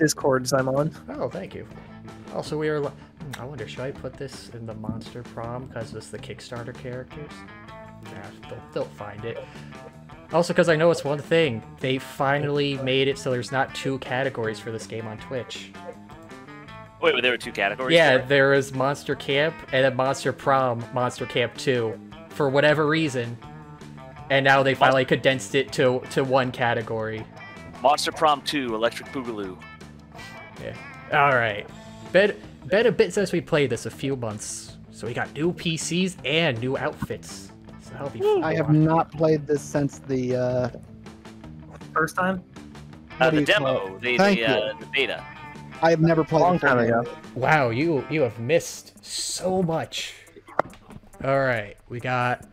discords I'm on. Oh, thank you. Also, we are. I wonder, should I put this in the monster prom because it's the Kickstarter characters? Nah, they'll, they'll find it. Also, because I know it's one thing, they finally made it so there's not two categories for this game on Twitch. Wait, wait, there were two categories. Yeah, for it? there is Monster Camp and then Monster Prom, Monster Camp 2, for whatever reason. And now they finally condensed it to to one category. Monster Prom 2, Electric Boogaloo. Yeah. All right. Been been a bit since we played this, a few months. So we got new PCs and new outfits. So that'll be fun. I have not played this since the. Uh, First time? Uh, the demo, the, Thank the, uh, the beta. I have never played Long time ago. Wow, you you have missed so much. All right, we got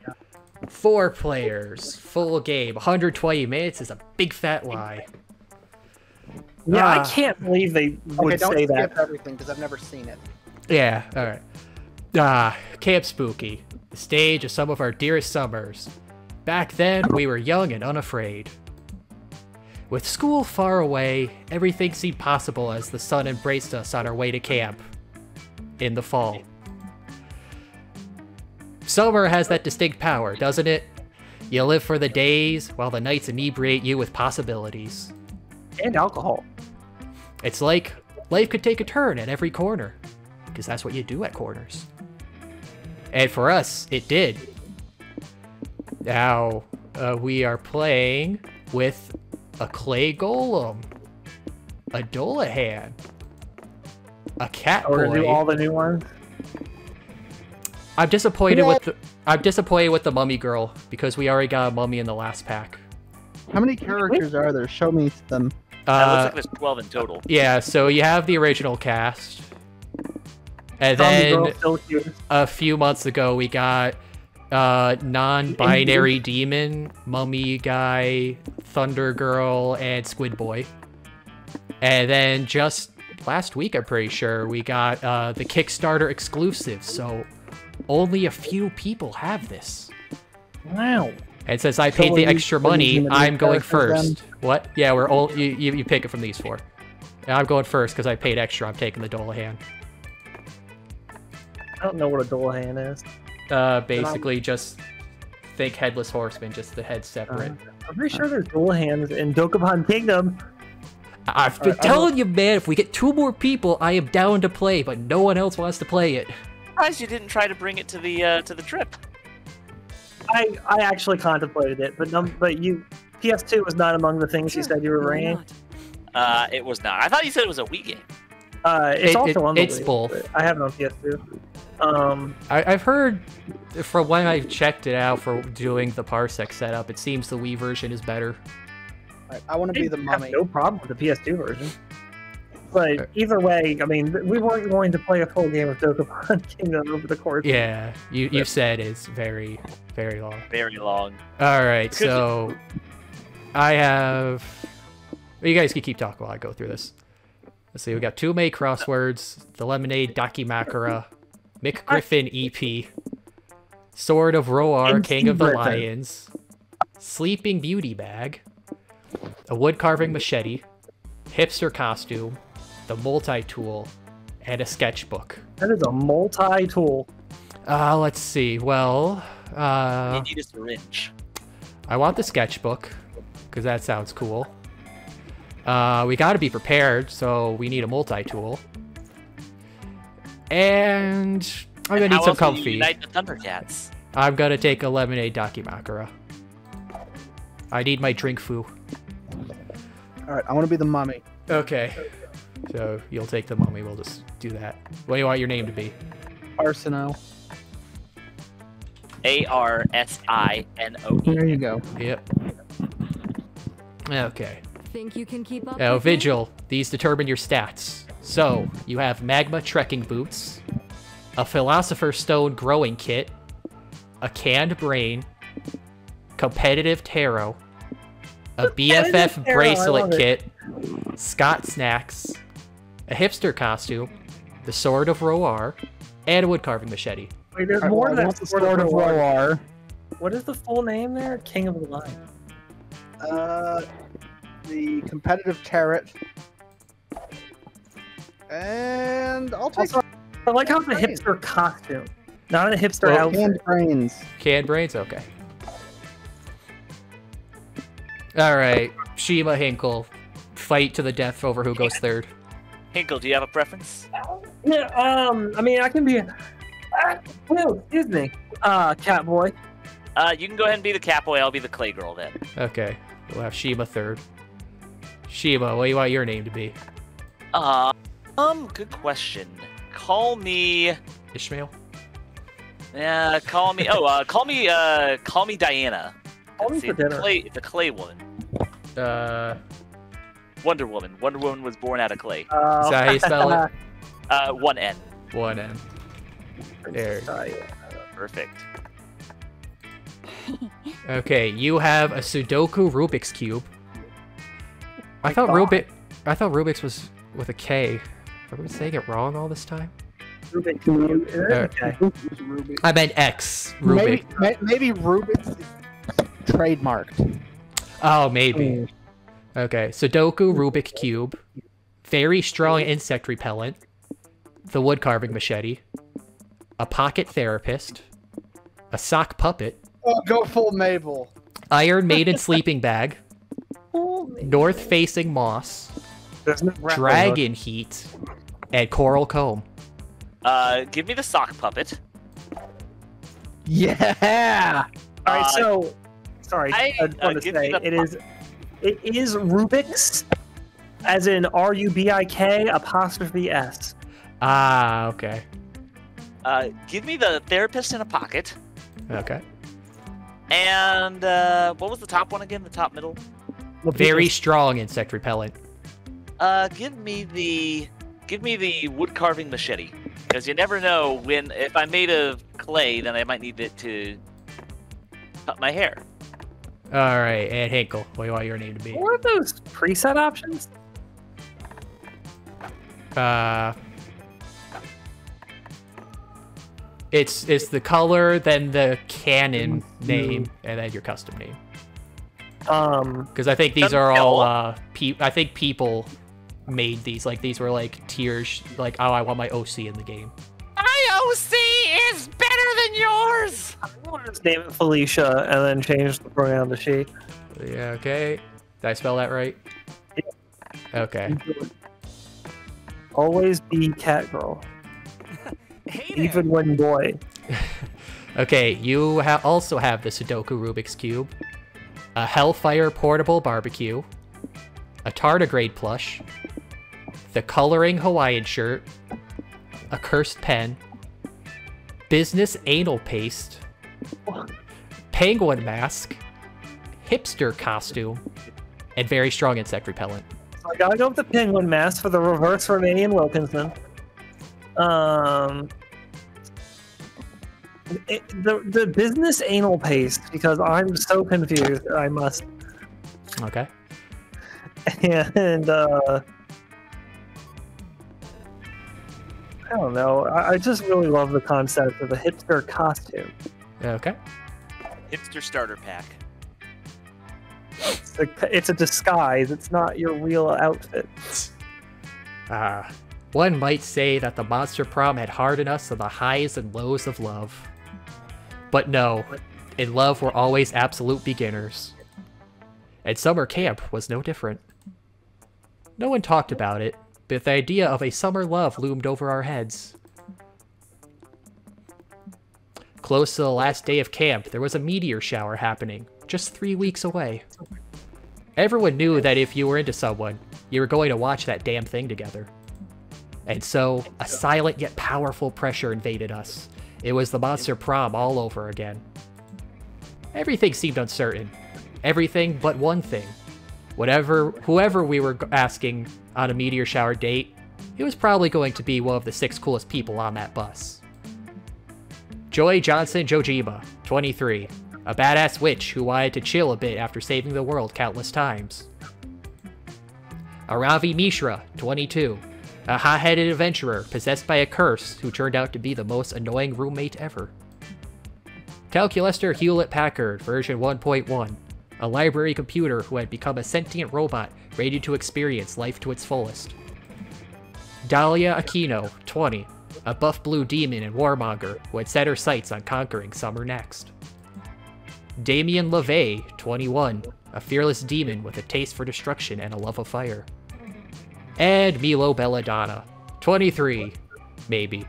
four players, full game, 120 minutes is a big fat lie. Yeah, Ah. I can't believe they would Okay, don't say skip that. everything because I've never seen it. Yeah, all right. Ah, Camp Spooky, the stage of some of our dearest summers. Back then, we were young and unafraid. With school far away, everything seemed possible as the sun embraced us on our way to camp in the fall. Summer has that distinct power, doesn't it? You live for the days while the nights inebriate you with possibilities. And alcohol. It's like life could take a turn at every corner, because that's what you do at corners. And for us, it did. Now, uh, we are playing with a clay golem, a Dullahan, a cat Or to do all the new ones. I'm disappointed Yeah. with the I'm disappointed with the mummy girl because we already got a mummy in the last pack. How many characters are there? Show me them. Uh, Uh, looks like there's 12 in total. yeah, so you have the original cast, and Zombie then girl still cute. a few months ago we got uh non-binary demon mummy guy thunder girl and squid boy and then just last week i'm pretty sure we got uh the kickstarter exclusive so only a few people have this Wow. And since i So paid are the you extra money i'm going characters then? first what yeah we're all you, you, you pick it from these four and i'm going first because i paid extra i'm taking the Dullahan. I don't know what a Dullahan is. uh basically just think headless horseman just the head separate I'm pretty sure there's Dullahans in Dokapon Kingdom. I've been Alright, I'm- telling you, man, if we get two more people, I am down to play, but no one else wants to play it. Surprised you didn't try to bring it to the uh, to the trip. I I actually contemplated it, but num- but you PS2 was not among the things you said you were Why bringing. Uh, it was not. I thought you said it was a Wii game. Uh, it's It- also it- on the it's Wii, both. I have it on PS2. Um, I, I've heard from when I've checked it out for doing the Parsec setup, it seems the Wii version is better. Alright, I want to be the I have mummy. no problem with the PS2 version. But either way, I mean, we weren't going to play a full game of Dokapon Kingdom over the course. Yeah, you you said it's very very long. Very long. All right, so I have. well, you guys can keep talking while I go through this. Let's see, we got two May crosswords, the Lemonade Dakimakura, Mick Griffin EP, Sword of Roar, And King of the Griffin. Lions, Sleeping Beauty Bag, a wood carving machete, hipster costume, the multi tool, and a sketchbook. That is a multi-tool. Uh, let's see. Well, uh, you need a syringe. I want the sketchbook because that sounds cool. Uh, we got to be prepared, so we need a multi-tool. And I'm gonna And need some else will you comfy. Unite the Thundercats. I'm gonna take a lemonade dakimakura. I need my drink foo. Alright, I want to be the mummy. Okay. So you'll take the mummy. We'll just do that. What do you want your name to be? Arsinoe. A R S I N O E. There you go. Yep. Okay. Think you can keep up? Now, with me? Vigil, these determine your stats. So, you have Magma Trekking Boots, a Philosopher's Stone Growing Kit, a Canned Brain, Competitive Tarot, a BFF Tarot, Bracelet. Kit, Scott Snacks, a Hipster Costume, the Sword of Roar, and a Wood Carving Machete. Wait, there's Alright, more well, to I that want the Sword sword of Roar. Roar. What is the full name there? King of the Lion. Uh, the competitive turret. And I'll take Also, I like how it's a hipster costume, not a hipster Well, outfit. canned brains. Canned brains? Okay. Alright, Shima Hinkle. Fight to the death over who goes third. Hinkle, do you have a preference? Yeah, um, I mean, I can be. Uh, no, excuse me, uh, Catboy. Uh, you can go ahead and be the Catboy. I'll be the Clay Girl then. Okay, we'll have Shima third. Shima, what do you want your name to be? Uh, um, good question. Call me. Ishmael? Yeah, call me. Oh, uh, call me. Uh, call me Diana. Call me Let's see, for the dinner. Clay, the Clay Woman, Uh, Wonder Woman. Wonder Woman was born out of clay. Uh, Is that how you spell it? Uh, one N. one N. There. Perfect. Okay, you have a Sudoku Rubik's Cube. I thought God. Rubik I thought Rubik's was with a K. Have I been saying it wrong all this time? Rubik Cube. Okay. I meant X. Maybe, Rubik. may- maybe Rubik's trademarked. Oh, maybe. Okay, Sudoku Rubik Cube. Very strong insect repellent. The wood carving machete. A pocket therapist. A sock puppet. Oh, go full Mabel. Iron Maiden sleeping bag. North facing moss. No. Dragon heat. And coral comb. Uh, give me the sock puppet. Yeah. All right, Uh, so sorry. I- I, just uh, want to give me say the it is it is Rubik's, as in R U B I K apostrophe S. Ah, okay. Uh, give me the therapist in a pocket. Okay. And uh, what was the top one again? The top middle. Very strong insect repellent. Uh, give me the give me the wood carving machete because you never know when if I'm made of clay, then I might need it to cut my hair. All right, Ed Hinkle, what do you want your name to be? What are those preset options? Uh, it's it's the color, then the canon name, and then your custom name. Um, Because I think these are all uh, pe- I think people made these. Like these were like tiers. Like oh, I want my OC in the game. My OC is better than yours. we'll just name it Felicia and then change the pronoun to she. Yeah. Okay. Did I spell that right? Okay. Always be cat girl, Hey even when boy. Okay, you ha- also have the Sudoku Rubik's Cube, a Hellfire Portable Barbecue, a Tardigrade plush, the Coloring Hawaiian shirt, a Cursed pen, Business Anal Paste, Penguin Mask, Hipster Costume, and Very Strong Insect Repellent. So I gotta go with the penguin mask for the reverse Romanian Wilkinson. Um, it, the the business anal paste because I'm so confused. I must Okay. and uh, I don't know. I, I just really love the concept of a hipster costume. Okay. Hipster starter pack. It's a, it's a disguise. It's not your real outfit. Ah, one might say that the monster prom had hardened us to the highs and lows of love. But no, in love we're always absolute beginners. And summer camp was no different. No one talked about it, but the idea of a summer love loomed over our heads. Close to the last day of camp, there was a meteor shower happening, just three weeks away. Everyone knew that if you were into someone, you were going to watch that damn thing together. And so, a silent yet powerful pressure invaded us. It was the monster prom all over again. Everything seemed uncertain. Everything but one thing. Whatever, whoever we were asking on a meteor shower date, it was probably going to be one of the six coolest people on that bus. Joy Johnson Jojima, 23, a badass witch who wanted to chill a bit after saving the world countless times. Aravi Mishra, 22, a hot-headed adventurer possessed by a curse who turned out to be the most annoying roommate ever. Calculester Hewlett Packard version 1.1, a library computer who had become a sentient robot ready to experience life to its fullest. Dahlia Aquino, 20, a buff blue demon and warmonger who had set her sights on conquering Summer next. Damien LaVey, 21, a fearless demon with a taste for destruction and a love of fire. And Milo Belladonna, 23, maybe,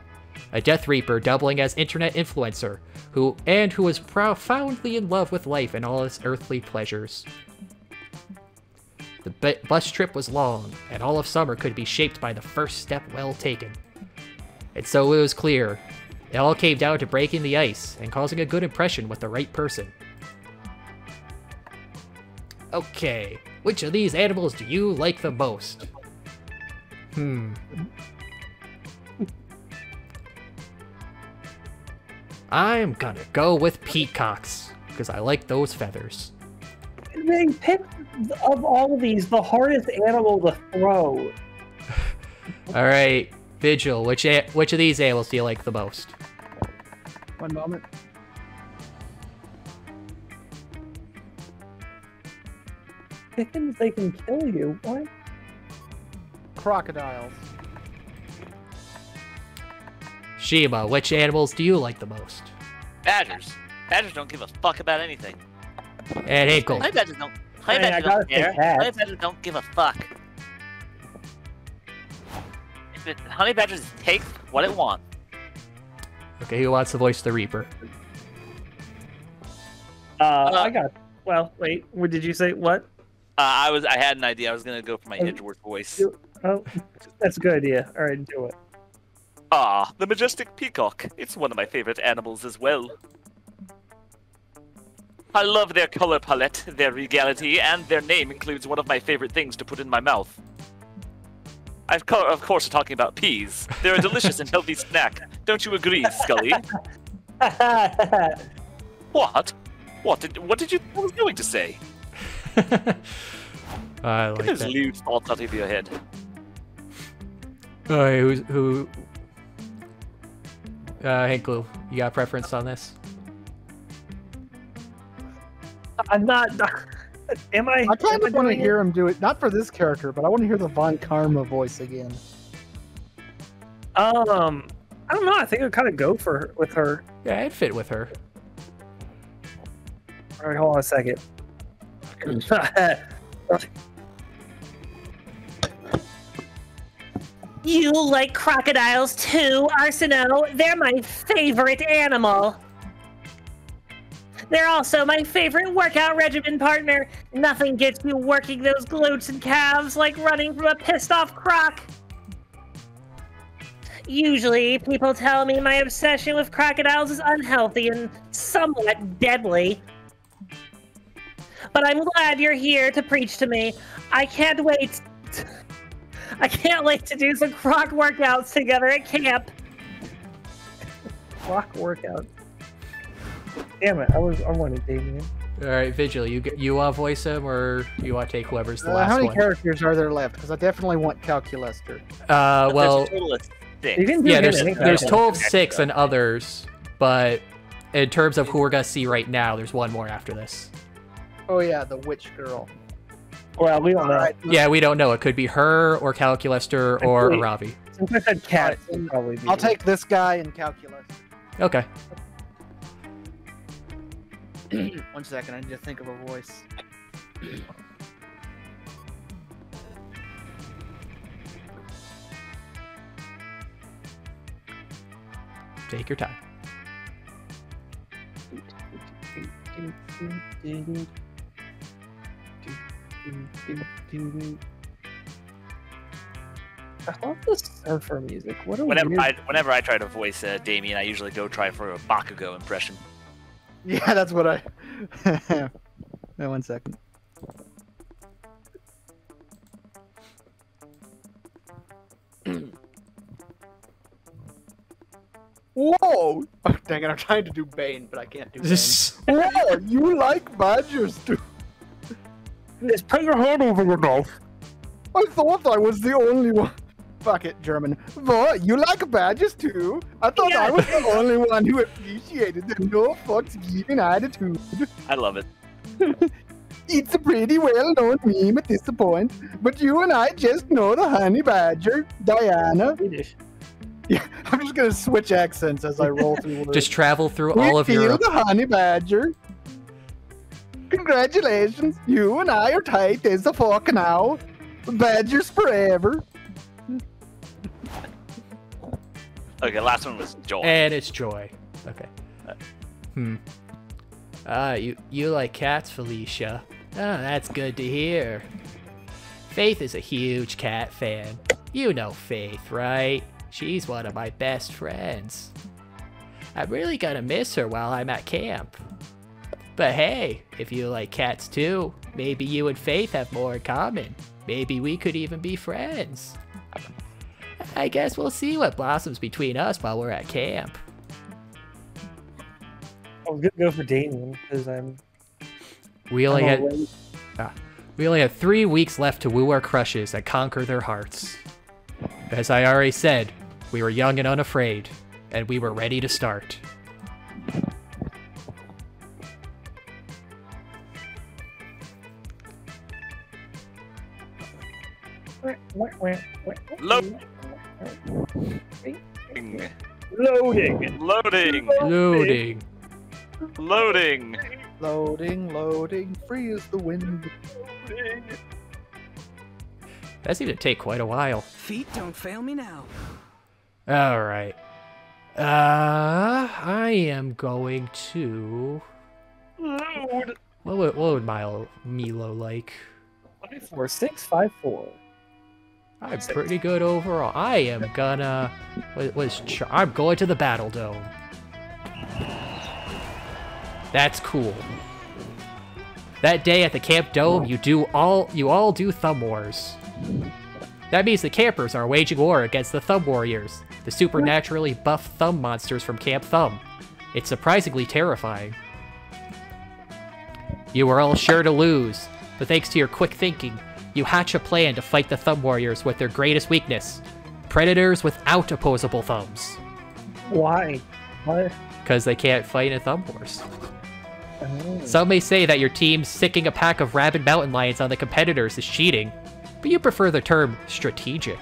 a Death Reaper doubling as internet influencer, who and who is profoundly in love with life and all its earthly pleasures. The bu- bus trip was long, and all of summer could be shaped by the first step well taken. And so it was clear. It all came down to breaking the ice and causing a good impression with the right person. Okay, which of these animals do you like the most? Hmm. I'm gonna go with peacocks, because I like those feathers. They picked of all of these the hardest animal to throw. Alright, Vigil, which, which of these animals do you like the most? One moment. Chickens, they can kill you. What? Crocodiles. Shima, which animals do you like the most? Badgers. Badgers don't give a fuck about anything. And Hinkle. Honey badgers don't. Honey Hey, I badgers don't care. cats. Honey badgers don't give a fuck. If it, honey badgers take what it wants. Okay, who wants to voice of the Reaper? Uh, I got. Well, wait. What did you say? What? Uh, I was. I had an idea. I was gonna go for my Oh, Edgeworth voice. Oh, that's a good idea. All right, do it. Ah, the majestic peacock. It's one of my favorite animals as well. I love their color palette, their regality, and their name includes one of my favorite things to put in my mouth. I've co- of course talking about peas. They're a delicious and healthy snack. Don't you agree, Scully? What? What did what did you what was going to say? I Get those that. lewd thoughts out of your head. Who... Uh, Hinkle, you got a preference on this? I'm not. Am I? I kind am of want to doing it? hear him do it, not for this character, but I want to hear the Von Karma voice again. Um, I don't know. I think I'd kind of go for her, with her. Yeah, I'd fit with her. All right, hold on a second. You like crocodiles too, Arsinoe? They're my favorite animal. They're also my favorite workout regimen partner. Nothing gets you working those glutes and calves like running from a pissed off croc. Usually, people tell me my obsession with crocodiles is unhealthy and somewhat deadly. But I'm glad you're here to preach to me. I can't wait. I can't wait to do some croc workouts together at camp. Rock workout. Damn it! I was. I wanted Damien. Alright, Vigil, you g- you want to voice him, or you want to take whoever's the Uh, last one? how many one? characters are there left? Because I definitely want Calculester. Uh, well, There's a total of six. You can yeah, there's anytime. there's total of six and others, but in terms of who we're gonna see right now, there's one more after this. Oh yeah, the witch girl. Well, we don't know. Alright, Yeah, we don't know. It could be her or Calculester or Wait. Aravi. Since I said cat, right. probably be. I'll take this guy and Calculus. Okay. One second, I need to think of a voice. Take your time. I love this surfer music. What a Whenever weird... I whenever I try to voice uh, Damien, I usually go try for a Bakugo impression. Yeah, that's what I. Wait one second. Whoa! Oh, dang it, I'm trying to do Bane, but I can't do Bane. Whoa, you like badgers too? Just put your hand over your mouth. I thought I was the only one. Fuck it, German. What? You like badges too? I thought I was the only one who appreciated the no fucks given attitude. I love it. It's a pretty well-known meme at this point, but you and I just know the honey badger, Diana. Swedish. Yeah, I'm just gonna switch accents as I roll through. Just travel through we all of your. feel Europe. the honey badger. Congratulations, you and I are tight as a fuck now. Badgers forever. Okay, last one was Joy. And it's Joy. Okay. Hmm. Ah, you you like cats, Felicia? Oh, that's good to hear. Faith is a huge cat fan. You know Faith, right? She's one of my best friends. I'm really gonna miss her while I'm at camp. But hey, if you like cats too, maybe you and Faith have more in common. Maybe we could even be friends. I guess we'll see what blossoms between us while we're at camp. I was gonna go for Damien because I'm. We only I'm had already- ah, we only had three weeks left to woo our crushes and conquer their hearts. As I already said, we were young and unafraid, and we were ready to start. Loading. Loading. Loading. Loading. Loading. Loading, loading, free as the wind. That seemed to take quite a while. Feet don't fail me now. All right. Uh, I am going to. Load. What would, what would Milo Milo like? Five four six five four. I'm pretty good overall. I am gonna. Was I'm going to the Battle Dome. That's cool. That day at the Camp Dome, you do all you all do thumb wars. That means the campers are waging war against the Thumb Warriors, the supernaturally buff thumb monsters from Camp Thumb. It's surprisingly terrifying. You were all sure to lose, but thanks to your quick thinking, you hatch a plan to fight the Thumb Warriors with their greatest weakness predators without opposable thumbs. Why? What? Because they can't fight in a Thumb Wars. Oh. Some may say that your team sicking a pack of rabid mountain lions on the competitors is cheating, but you prefer the term strategic.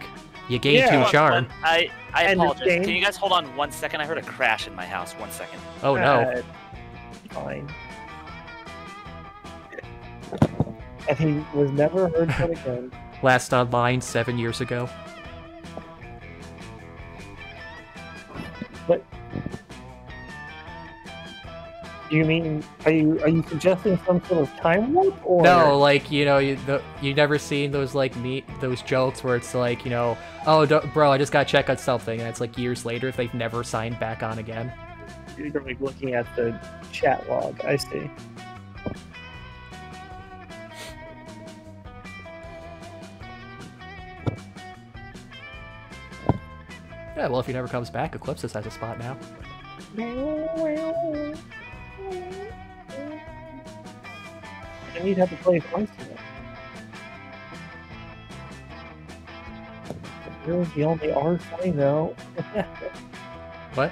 You gain Yeah. two charm. I, I apologize. Can you guys hold on one second? I heard a crash in my house. One second. Oh no. Uh, fine. And he was never heard from again. Last online seven years ago. But Do you mean are you are you suggesting some sort of time warp or No, like you know, you the, you never seen those like me those jokes where it's like you know, oh bro, I just got to check on something, and it's like years later if they've never signed back on again. You're like looking at the chat log. I see. Yeah, well if he never comes back, Eclipsis has a spot now. I need to have to play twice today. You're the only arse I though. What?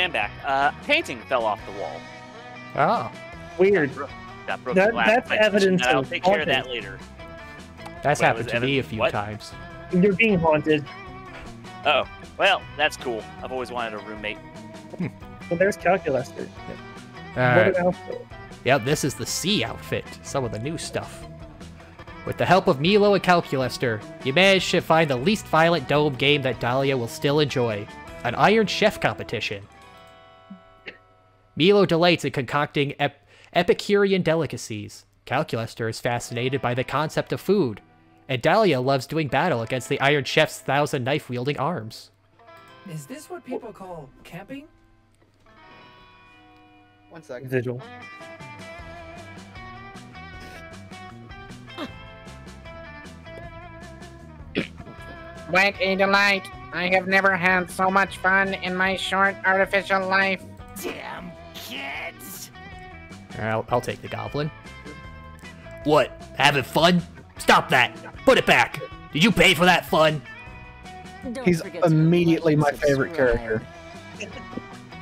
Okay, I'm back. Uh, painting fell off the wall. Oh, Weird. That broke That- the glass. that's I touched evidence it. I'll of take care of that later. that's Wait, happened was to me a few what? times. You're being haunted. Oh, well, that's cool. I've always wanted a roommate. Well, there's Calculester. All What right. an outfit. Yep, this is the C outfit. Some of the new stuff. With the help of Milo and Calculester, you managed to find the least violent dome game that Dahlia will still enjoy an Iron Chef competition. Milo delights in concocting ep- Epicurean delicacies. Calculester is fascinated by the concept of food. And Dahlia loves doing battle against the Iron Chef's thousand knife wielding arms. Is this what people call camping? One second. Vigil. What a delight! I have never had so much fun in my short artificial life. Damn kids! I'll, I'll take the goblin. What? Having fun? Stop that! Put it back! Did you pay for that fun? Don't He's immediately my favorite character.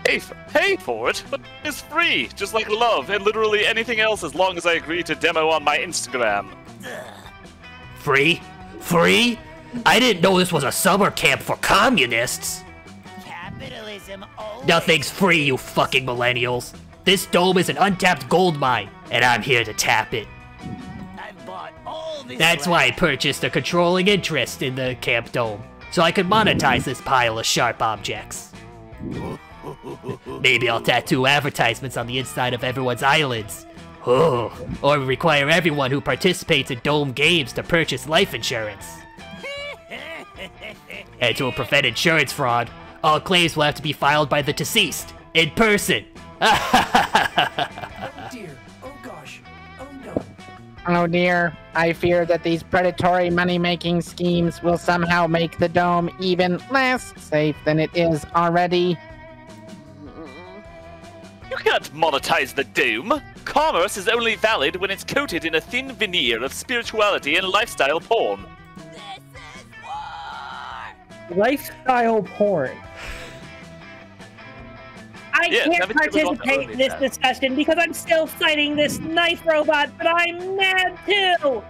Pay for, pay for it, but it's free, just like love and literally anything else as long as I agree to demo on my Instagram. Free? Free? I didn't know this was a summer camp for communists. Capitalism Nothing's free, you fucking millennials. This dome is an untapped gold mine, and I'm here to tap it. I've bought all this That's why I purchased a controlling interest in the camp dome, so I could monetize this pile of sharp objects. Maybe I'll tattoo advertisements on the inside of everyone's islands. Oh, or require everyone who participates in Dome games to purchase life insurance. and to prevent insurance fraud, all claims will have to be filed by the deceased, in person. Oh dear. Oh gosh. Oh no. Oh dear, I fear that these predatory money-making schemes will somehow make the dome even less safe than it is already. You can't monetize the Dome. Commerce is only valid when it's coated in a thin veneer of spirituality and lifestyle porn. This is war. Lifestyle porn. I Yeah, can't that was the one participate in this that. discussion because I'm still fighting this knife robot, but I'm mad too!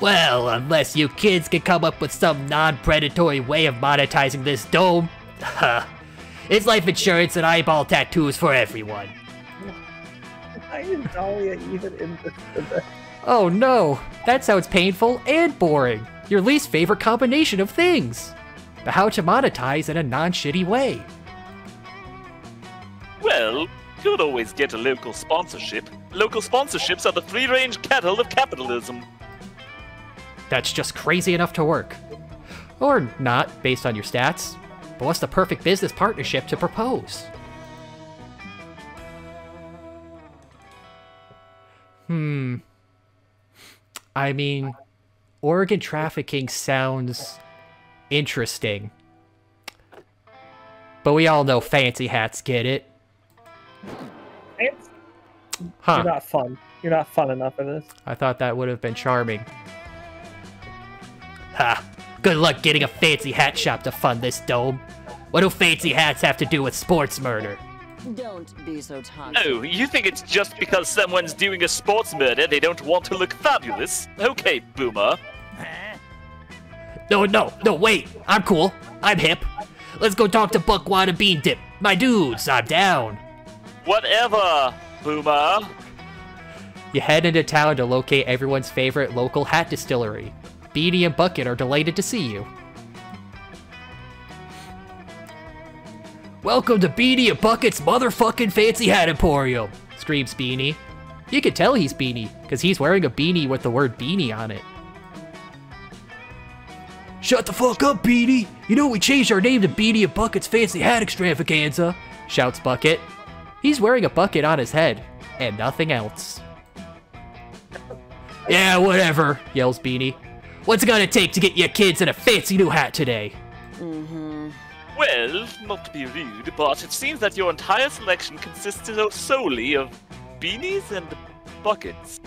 Well, unless you kids can come up with some non-predatory way of monetizing this dome. Huh. It's life insurance and eyeball tattoos for everyone. Why is Dahlia even in this? event? Oh no, that sounds painful and boring. Your least favorite combination of things. But how to monetize in a non-shitty way. Well, you'd always get a local sponsorship. Local sponsorships are the free range cattle of capitalism. That's just crazy enough to work. Or not, based on your stats. But what's the perfect business partnership to propose? Hmm. I mean, organ trafficking sounds interesting. But we all know fancy hats get it. It's, Huh. You're not fun. You're not fun enough in this. I thought that would have been charming. Ha! Good luck getting a fancy hat shop to fund this dome. What do fancy hats have to do with sports murder? Don't be so toxic. Oh, you think it's just because someone's doing a sports murder they don't want to look fabulous? Okay, boomer. No, no, no, wait. I'm cool. I'm hip. Let's go talk to Buckwater Bean Dip. My dudes, I'm down. Whatever, boomer. You head into town to locate everyone's favorite local hat distillery. Beanie and Bucket are delighted to see you. Welcome to Beanie and Bucket's motherfucking fancy hat emporium, screams Beanie. You can tell he's Beanie, because he's wearing a beanie with the word beanie on it. Shut the fuck up, Beanie! You know we changed our name to Beanie and Bucket's Fancy Hat Extravaganza, shouts Bucket. He's wearing a bucket on his head, and nothing else. Yeah, whatever, yells Beanie. What's it gonna take to get your kids in a fancy new hat today? Mm-hmm. Well, not to be rude, but it seems that your entire selection consists solely of beanies and buckets.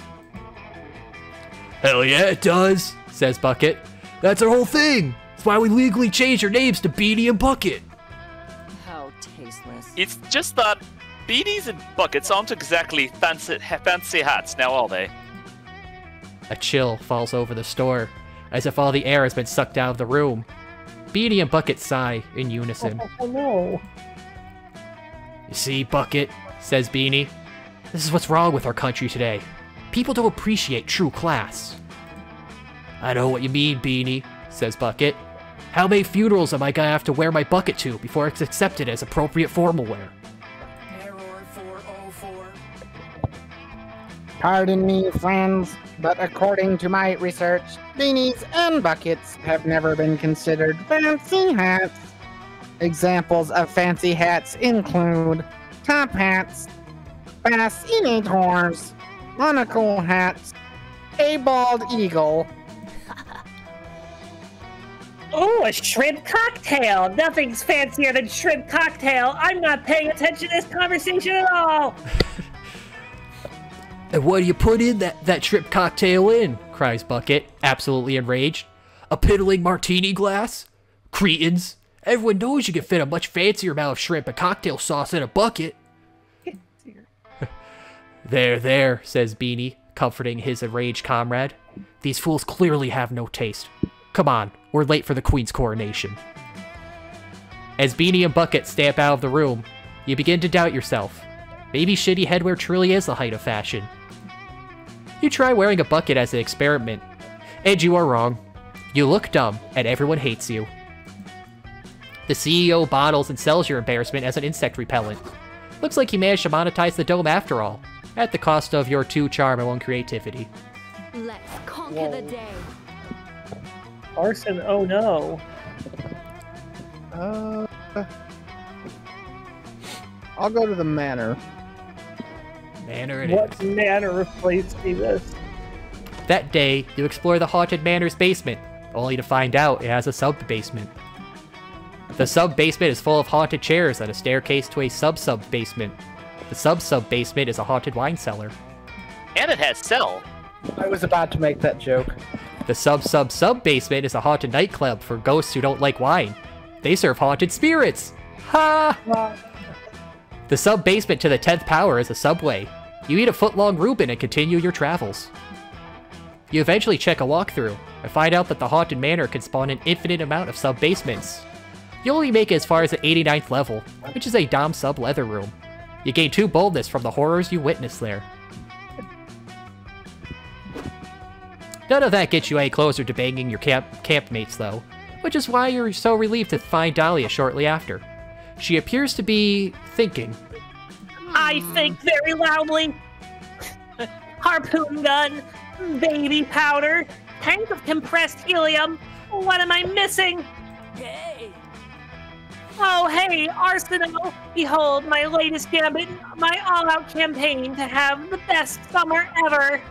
Hell yeah, it does, says Bucket. That's our whole thing. That's why we legally changed our names to Beanie and Bucket. How tasteless. It's just that beanies and buckets aren't exactly fancy, fancy hats now, are they? A chill falls over the store, as if all the air has been sucked out of the room. Beanie and Bucket sigh in unison. Oh no. You see, Bucket, says Beanie, this is what's wrong with our country today. People don't appreciate true class. I know what you mean, Beanie, says Bucket. How many funerals am I gonna have to wear my bucket to before it's accepted as appropriate formal wear? Pardon me, friends, but according to my research, beanies and buckets have never been considered fancy hats. Examples of fancy hats include top hats, fascinators, monocle hats, a bald eagle, Oh, a shrimp cocktail! Nothing's fancier than shrimp cocktail! I'm not paying attention to this conversation at all! And what do you put in that, that shrimp cocktail in? cries Bucket, absolutely enraged. A piddling martini glass? Cretins! Everyone knows you can fit a much fancier amount of shrimp and cocktail sauce in a bucket. there, there, says Beanie, comforting his enraged comrade. These fools clearly have no taste. Come on, we're late for the Queen's coronation. As Beanie and Bucket stamp out of the room, you begin to doubt yourself. Maybe shitty headwear truly is the height of fashion. You try wearing a bucket as an experiment, and you are wrong. You look dumb, and everyone hates you. The CEO bottles and sells your embarrassment as an insect repellent. Looks like you managed to monetize the dome after all, at the cost of your two charm and one creativity. Let's conquer Whoa. the day. Arson, oh no. Uh, I'll go to the manor. Manor it is. What manner of place is this? That day, you explore the Haunted Manor's basement, only to find out it has a sub-basement. The sub-basement is full of haunted chairs and a staircase to a sub-sub-basement. The sub-sub-basement is a haunted wine cellar. And it has cell. I was about to make that joke. The sub-sub-sub-basement is a haunted nightclub for ghosts who don't like wine. They serve haunted spirits! Ha! The sub-basement to the 10th power is a subway. You eat a foot-long Reuben and continue your travels. You eventually check a walkthrough and find out that the Haunted Manor can spawn an infinite amount of sub-basements. You only make it as far as the 89th level, which is a Dom sub leather room. You gain two boldness from the horrors you witness there. None of that gets you any closer to banging your camp campmates, though, which is why you're so relieved to find Dahlia shortly after. She appears to be thinking. I think very loudly. Harpoon gun, baby powder, tank of compressed helium. What am I missing? Hey! Oh, hey, Arsinoe! Behold my latest gambit, my all-out campaign to have the best summer ever.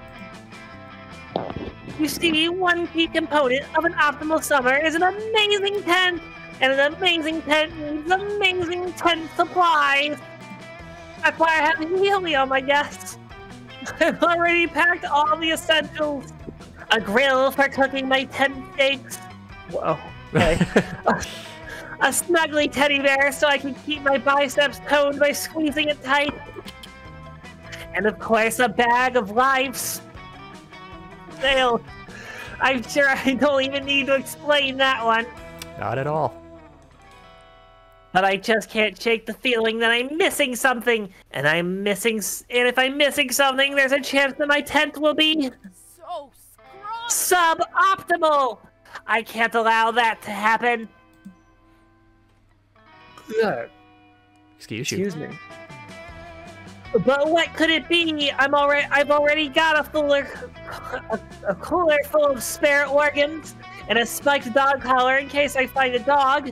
You see, one key component of an optimal summer is an amazing tent, and an amazing tent needs amazing tent supplies. That's why I have helium, I guess. I've already packed all the essentials. A grill for cooking my tent steaks. Whoa. Okay. a, a snuggly teddy bear so I can keep my biceps toned by squeezing it tight. And of course, a bag of lives. Still, I'm sure I don't even need to explain that one. Not at all. But I just can't shake the feeling that I'm missing something, and I'm missing. And if I'm missing something, there's a chance that my tent will be So scrumptious! suboptimal. I can't allow that to happen. Yeah, Excuse you. excuse me. But what could it be? I'm already. I've already got a fuller, a, a cooler full of spare organs and a spiked dog collar in case I find a dog.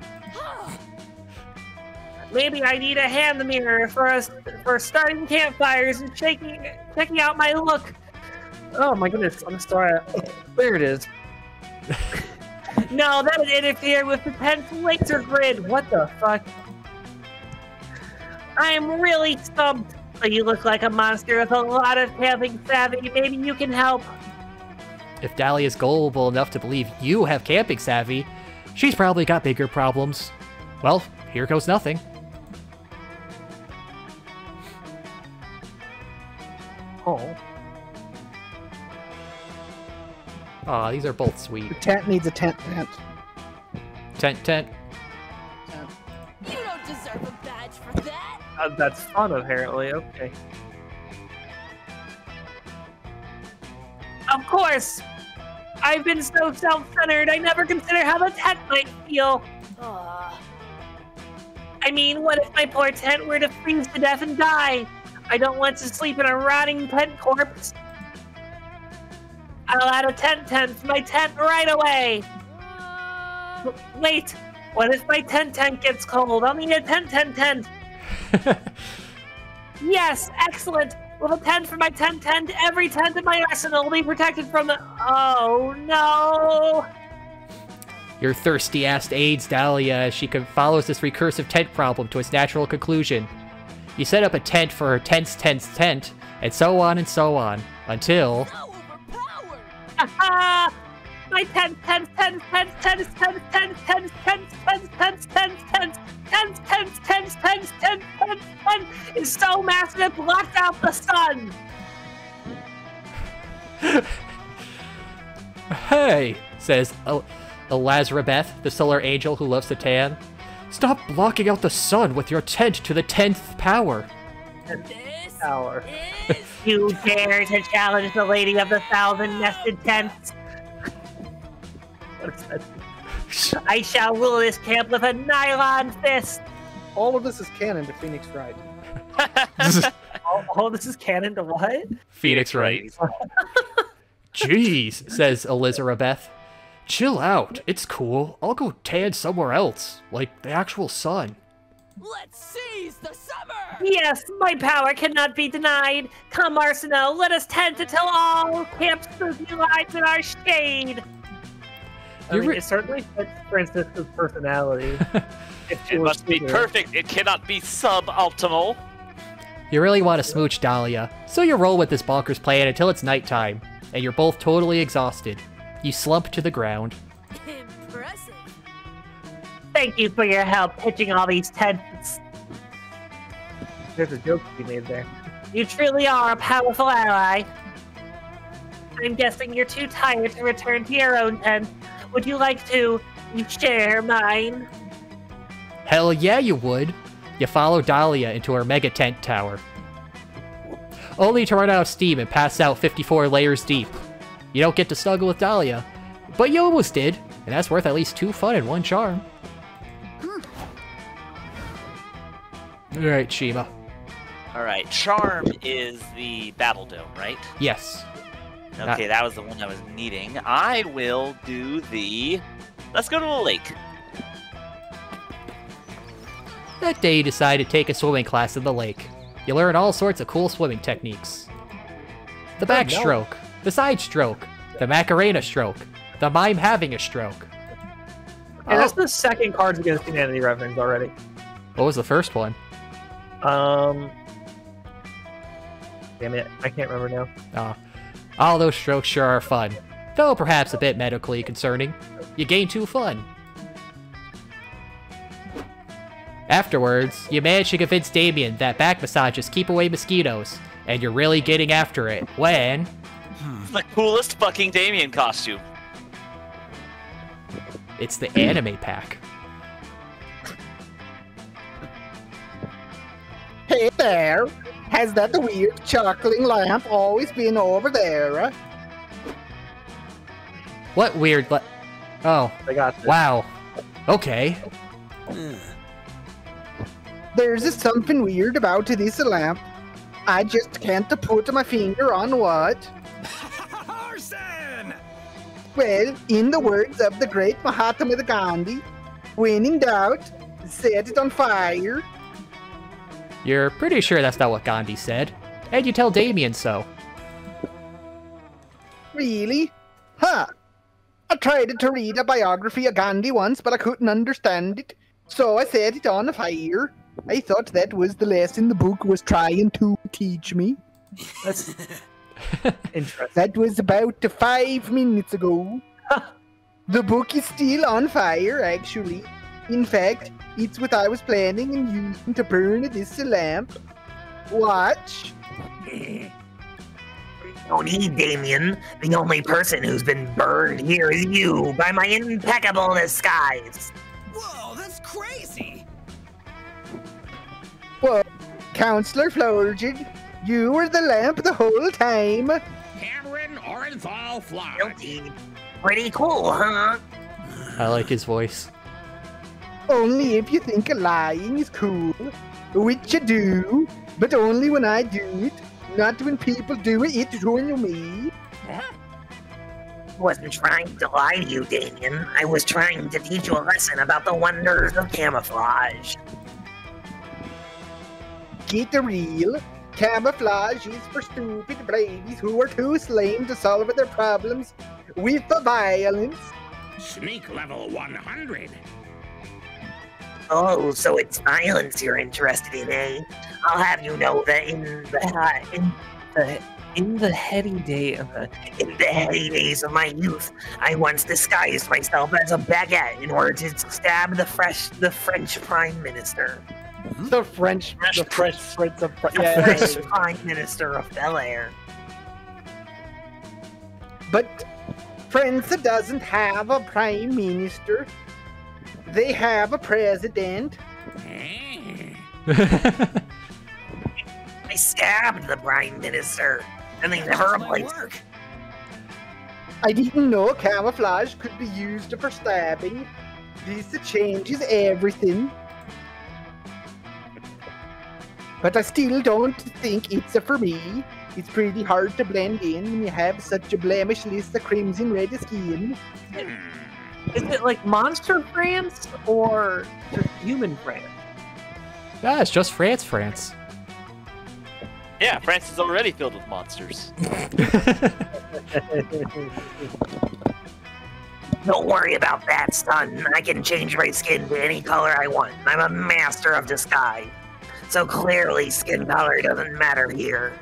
Maybe I need a hand mirror for us for starting campfires and shaking, checking out my look. Oh my goodness, I'm sorry. There it is. No, that would interfere with the tent's laser grid. What the fuck? I'm really stumped. But you look like a monster with a lot of camping savvy. Maybe you can help. If Dahlia's gullible enough to believe you have camping savvy, she's probably got bigger problems. Well, here goes nothing. Oh, Aw, these are both sweet. The tent needs a tent tent. Tent, tent. You don't deserve a badge for that! uh, that's fun apparently. Okay. Of course. I've been so self-centered. I never consider how the tent might feel. Ugh. I mean, what if my poor tent were to freeze to death and die? I don't want to sleep in a rotting tent corpse. I'll add a tent tent to my tent right away. Wait, what if my tent tent gets cold? I'll need a tent tent tent. Yes, excellent. With a tent for my tent tent, every tent in my arsenal will be protected from the. Oh no! Your thirsty ass aids Dahlia as she follows this recursive tent problem to its natural conclusion. You set up a tent for her tent's tent's tent, and so on and so on until. Ah! My tens, tens, tens, tens, tens, tens, tens, tens, tens, tens, tens, tens, tens, tens, tens, tens, tens, tens, tens, tens is so massive it blocks out the sun. Hey, says El- Elazarabeth, the solar angel who loves to tan. Stop blocking out the sun with your tent to the tenth power. This Power. is You dare to challenge the lady of the thousand nested tents? What is that? I shall rule this camp with a nylon fist. All of this is canon to Phoenix Wright. All, all this is canon to what? Phoenix Wright. Jeez, says Elizabeth. Chill out. It's cool. I'll go tan somewhere else, like the actual sun. let's seize the summer. Yes, my power cannot be denied. Come, Arsenal, let us tent until all camp spooky lies in our shade. I You mean, it certainly fits Francisca's personality. It must be perfect. It cannot be suboptimal. You really want to smooch Dahlia, so you roll with this bonkers plan until it's nighttime, and you're both totally exhausted. You slump to the ground. Impressive. Thank you for your help pitching all these tents. There's a joke to be made there. You truly are a powerful ally. I'm guessing you're too tired to return to your own tent. Would you like to share mine? Hell yeah, you would. You follow Dahlia into her mega tent tower. Only to run out of steam and pass out 54 layers deep. You don't get to snuggle with Dahlia, but you almost did, and that's worth at least two fun and one charm. Hmm. Alright, Shima. All right. Charm is the battle dome, right? Yes. Not- Okay, that was the one I was needing. I will do the. Let's go to the lake. That day you decide to take a swimming class in the lake. You learn all sorts of cool swimming techniques. The Good, no. Backstroke, the side stroke, the Macarena stroke, the mime having a stroke. And that's the second Cards Against Humanity reference already. What was the first one? Um. Damn it, I can't remember now. Ah, all those strokes sure are fun, though perhaps a bit medically concerning. You gain two fun. Afterwards, you manage to convince Damien that back massages keep away mosquitoes, and you're really getting after it when It's the coolest fucking Damien costume. it's the anime pack. Hey there! Has that weird chuckling lamp always been over there? What weird le- Oh, I got this. wow. Okay. There's something weird about this lamp. I just can't put my finger on what. Well, in the words of the great Mahatma Gandhi, when in doubt, set it on fire. You're pretty sure that's not what Gandhi said. And you tell Damien so. Really? Huh. I tried to read a biography of Gandhi once, but I couldn't understand it. So I set it on fire. I thought that was the lesson the book was trying to teach me. That's interesting. That was about five minutes ago. the book is still on fire, actually. In fact, it's what I was planning and using to burn this lamp. Watch. No need, Damien. The only person who's been burned here is you by my impeccable disguise. Whoa, that's crazy! Whoa, Counselor Florgid, you were the lamp the whole time. Cameron Orenthal Fly. Guilty. Pretty cool, huh? I like his voice. Only if you think lying is cool, which you do, but only when I do it, not when people do it to me. wasn't trying to lie to you, Damien. I was trying to teach you a lesson about the wonders of camouflage. Get the real. Camouflage is for stupid babies who are too lame to solve their problems with the violence. Sneak level 100. Oh, so it's violence you're interested in, eh? I'll have you know that in the uh, in the, in the heady day of the, In the heady days of my youth, I once disguised myself as a baguette in order to stab the fresh, the French Prime Minister. The French, the French Prince of Fr- The yeah, French Prime Minister of Bel Air. But France doesn't have a prime minister. They have a president. I stabbed the Prime Minister, and they never replaced him. I didn't know camouflage could be used for stabbing. This changes everything. But I still don't think it's a for me. It's pretty hard to blend in when you have such a blemishless crimson red skin. is it like monster France or just human France? ah, it's just France, France. Yeah, France is already filled with monsters. Don't worry about that, son. I can change my skin to any color I want. I'm a master of disguise. So clearly, skin color doesn't matter here.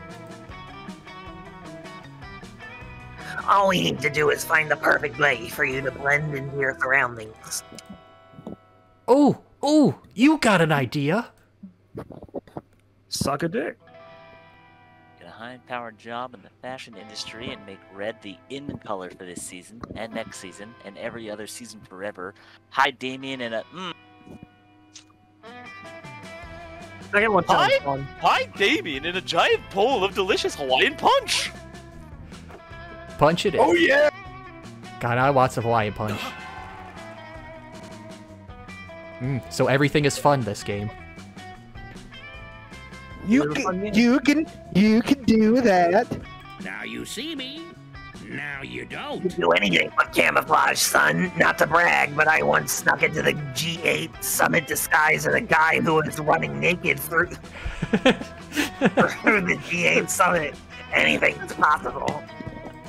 All we need to do is find the perfect way for you to blend into your surroundings. oh, oh, you got an idea. Suck a dick. Get a high-powered job in the fashion industry and make red the in color for this season and next season and every other season forever. Hi, Damien, and a mm, Second one sounds Hi? fun. hi, Damien, in a giant bowl of delicious Hawaiian punch. Punch it in. Oh yeah! God, I want some Hawaiian Punch. Mm, so everything is fun this game. You can, you can, you can do that. Now you see me. Now you You don't. do anything but camouflage, son. Not to brag, but I once snuck into the G8 summit disguise as a guy who was running naked through, through the G8 summit. Anything's possible.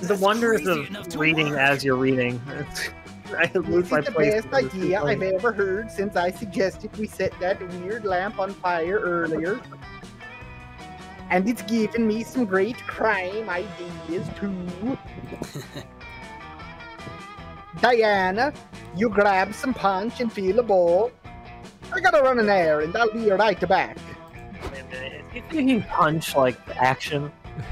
The wonders of reading as you're reading. I lose This my is the best because it's too idea. I've ever heard since I suggested we set that weird lamp on fire earlier. And it's given me some great crime ideas too. Diana, you grab some punch and fill a bowl. I gotta run an errand. I'll be right back. You thinking punch like action?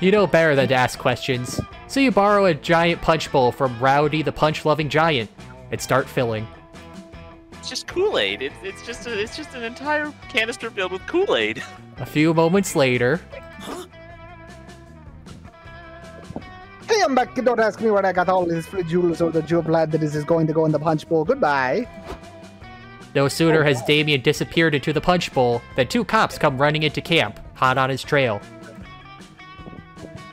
You know better than to ask questions. So you borrow a giant punch bowl from Rowdy the punch-loving giant and start filling. It's just Kool-Aid. It's, it's just a, it's just an entire canister filled with Kool-Aid. A few moments later, Hey, I'm back. Don't ask me where I got all these jewels or the jewel blood that is going to go in the punch bowl. Goodbye. no sooner has Damien disappeared into the punch bowl than two cops come running into camp, hot on his trail.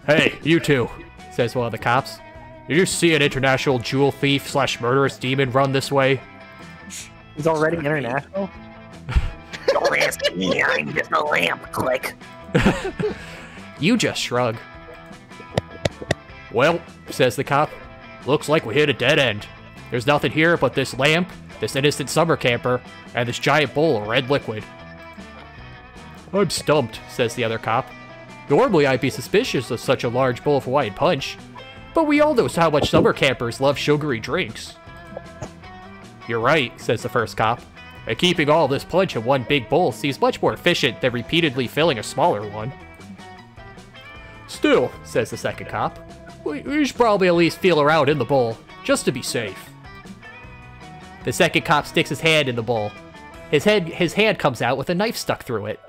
Hey, you two, says one of the cops. Did you see an international jewel thief slash murderous demon run this way? He's already international. Me, I'm just a lamp. Click. You just shrug. Well, says the cop, looks like we hit a dead end. There's nothing here but this lamp, this innocent summer camper, and this giant bowl of red liquid. I'm stumped, says the other cop. Normally I'd be suspicious of such a large bowl of Hawaiian punch, but we all know how much summer campers love sugary drinks. You're right, says the first cop. And keeping all this punch in one big bowl seems much more efficient than repeatedly filling a smaller one. Still, says the second cop, we, we should probably at least feel around in the bowl, just to be safe. The second cop sticks his hand in the bowl. His head, his hand comes out with a knife stuck through it.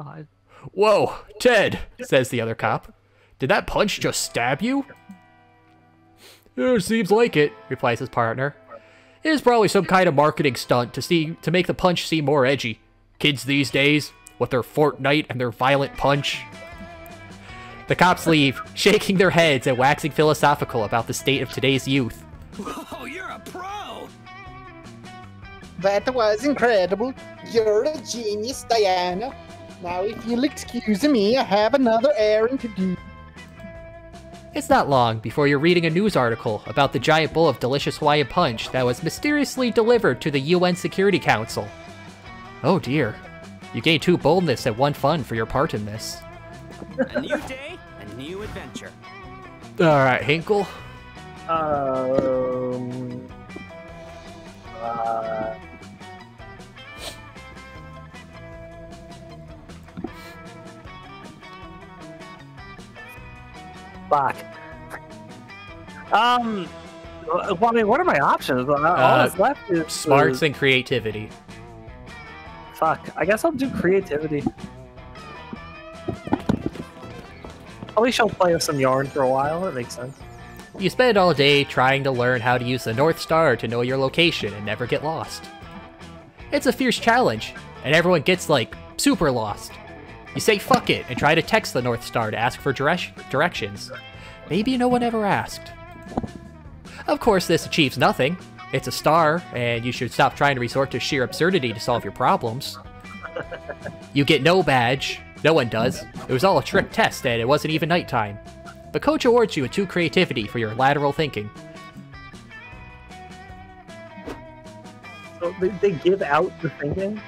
God. Whoa, Ted, says the other cop. Did that punch just stab you? It seems like it, replies his partner. It is probably some kind of marketing stunt to see to make the punch seem more edgy. Kids these days, with their Fortnite and their violent punch. The cops leave, shaking their heads and waxing philosophical about the state of today's youth. Oh, you're a pro. That was incredible. You're a genius, Diana. Now, if you'll excuse me, I have another errand to do. It's not long before you're reading a news article about the giant bowl of delicious Hawaiian punch that was mysteriously delivered to the UN Security Council. Oh dear. You gain two boldness and one fun for your part in this. A new day, a new adventure. Alright, Hinkle. Um. Uh, fuck. Um. Well, I mean, what are my options? All Uh, that's left is Smarts and creativity. Fuck. I guess I'll do creativity. At least I'll play with some yarn for a while. That makes sense. You spend all day trying to learn how to use the North Star to know your location and never get lost. It's a fierce challenge, and everyone gets like super lost. You say fuck it and try to text the North Star to ask for direc- directions. Maybe no one ever asked. Of course, this achieves nothing. It's a star, and you should stop trying to resort to sheer absurdity to solve your problems. You get no badge. No one does. It was all a trick test, and it wasn't even nighttime. But Coach awards you a 2 creativity for your lateral thinking. So they, they give out the thinking.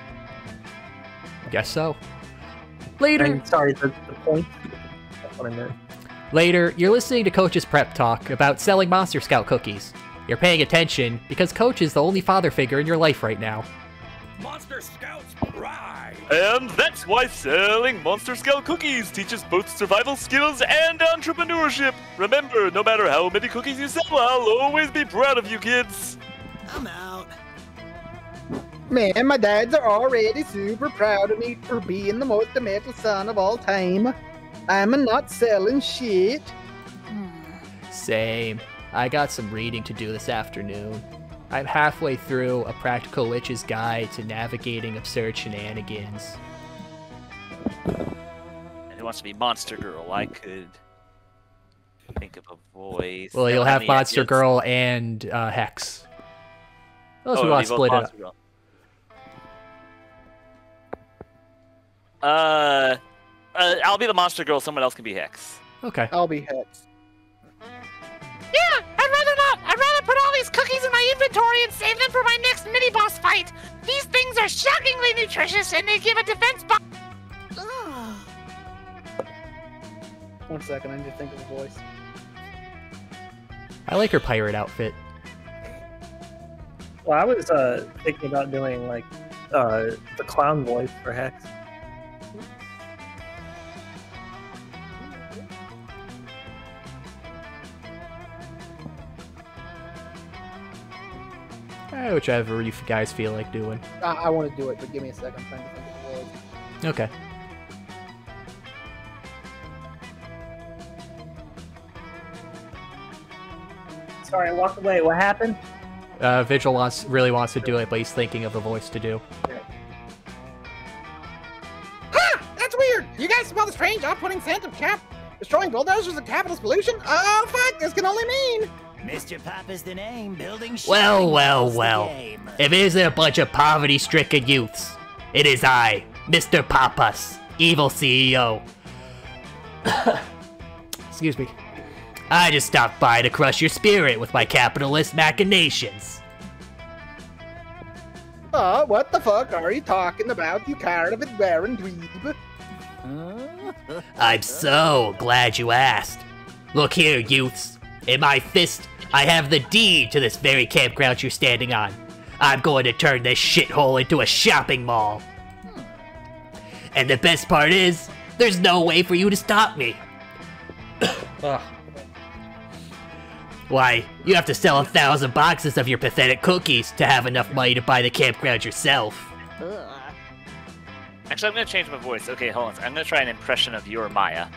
Guess so. Later, And sorry, the, the point. That's what I meant. later, you're listening to Coach's prep talk about selling Monster Scout cookies. You're paying attention because Coach is the only father figure in your life right now. Monster Scouts pride. And that's why selling Monster Scout cookies teaches both survival skills and entrepreneurship. Remember, no matter how many cookies you sell, I'll always be proud of you kids. I'm out. Man, my dads are already super proud of me for being the most metal son of all time. I'm not selling shit. Same. I got some reading to do this afternoon. I'm halfway through A Practical Witch's Guide to Navigating Absurd Shenanigans. And who wants to be Monster Girl? I could think of a voice. Well, you'll have Monster ideas. Girl and uh, Hex. Unless Oh, we it'll want to split it up. Girl. Uh, uh, I'll be the Monster Girl. Someone else can be Hex. Okay. I'll be hex. Yeah, I'd rather not. I'd rather put all these cookies in my inventory and save them for my next mini boss fight. These things are shockingly nutritious and they give a defense buff. One second, I need to think of a voice. I like her pirate outfit. Well, I was uh, thinking about doing like uh, the clown voice for Hex. Eh, whichever you guys feel like doing. I, I want to do it, but give me a second. I'm trying to think of a voice. Okay. Sorry, I walked away. What happened? Uh, Vigil wants really wants to do it, but he's thinking of a voice to do. Huh! That's weird. You guys smell the strange off-putting scent of cap destroying bulldozers and capitalist pollution? Oh fuck! This can only mean. Mr. Papa's the name, building Well, well, well. If it isn't a bunch of poverty-stricken youths, it is I, Mr. Papas, evil CEO. Excuse me. I just stopped by to crush your spirit with my capitalist machinations. Uh, what the fuck are you talking about, you card of it wearing dweeb? I'm so glad you asked. Look here, youths. In my fist, I have the deed to this very campground you're standing on. I'm going to turn this shithole into a shopping mall. And the best part is, there's no way for you to stop me. Why, you have to sell a thousand boxes of your pathetic cookies to have enough money to buy the campground yourself. Actually, I'm gonna change my voice. Okay, hold on. I'm gonna try an impression of your Maya.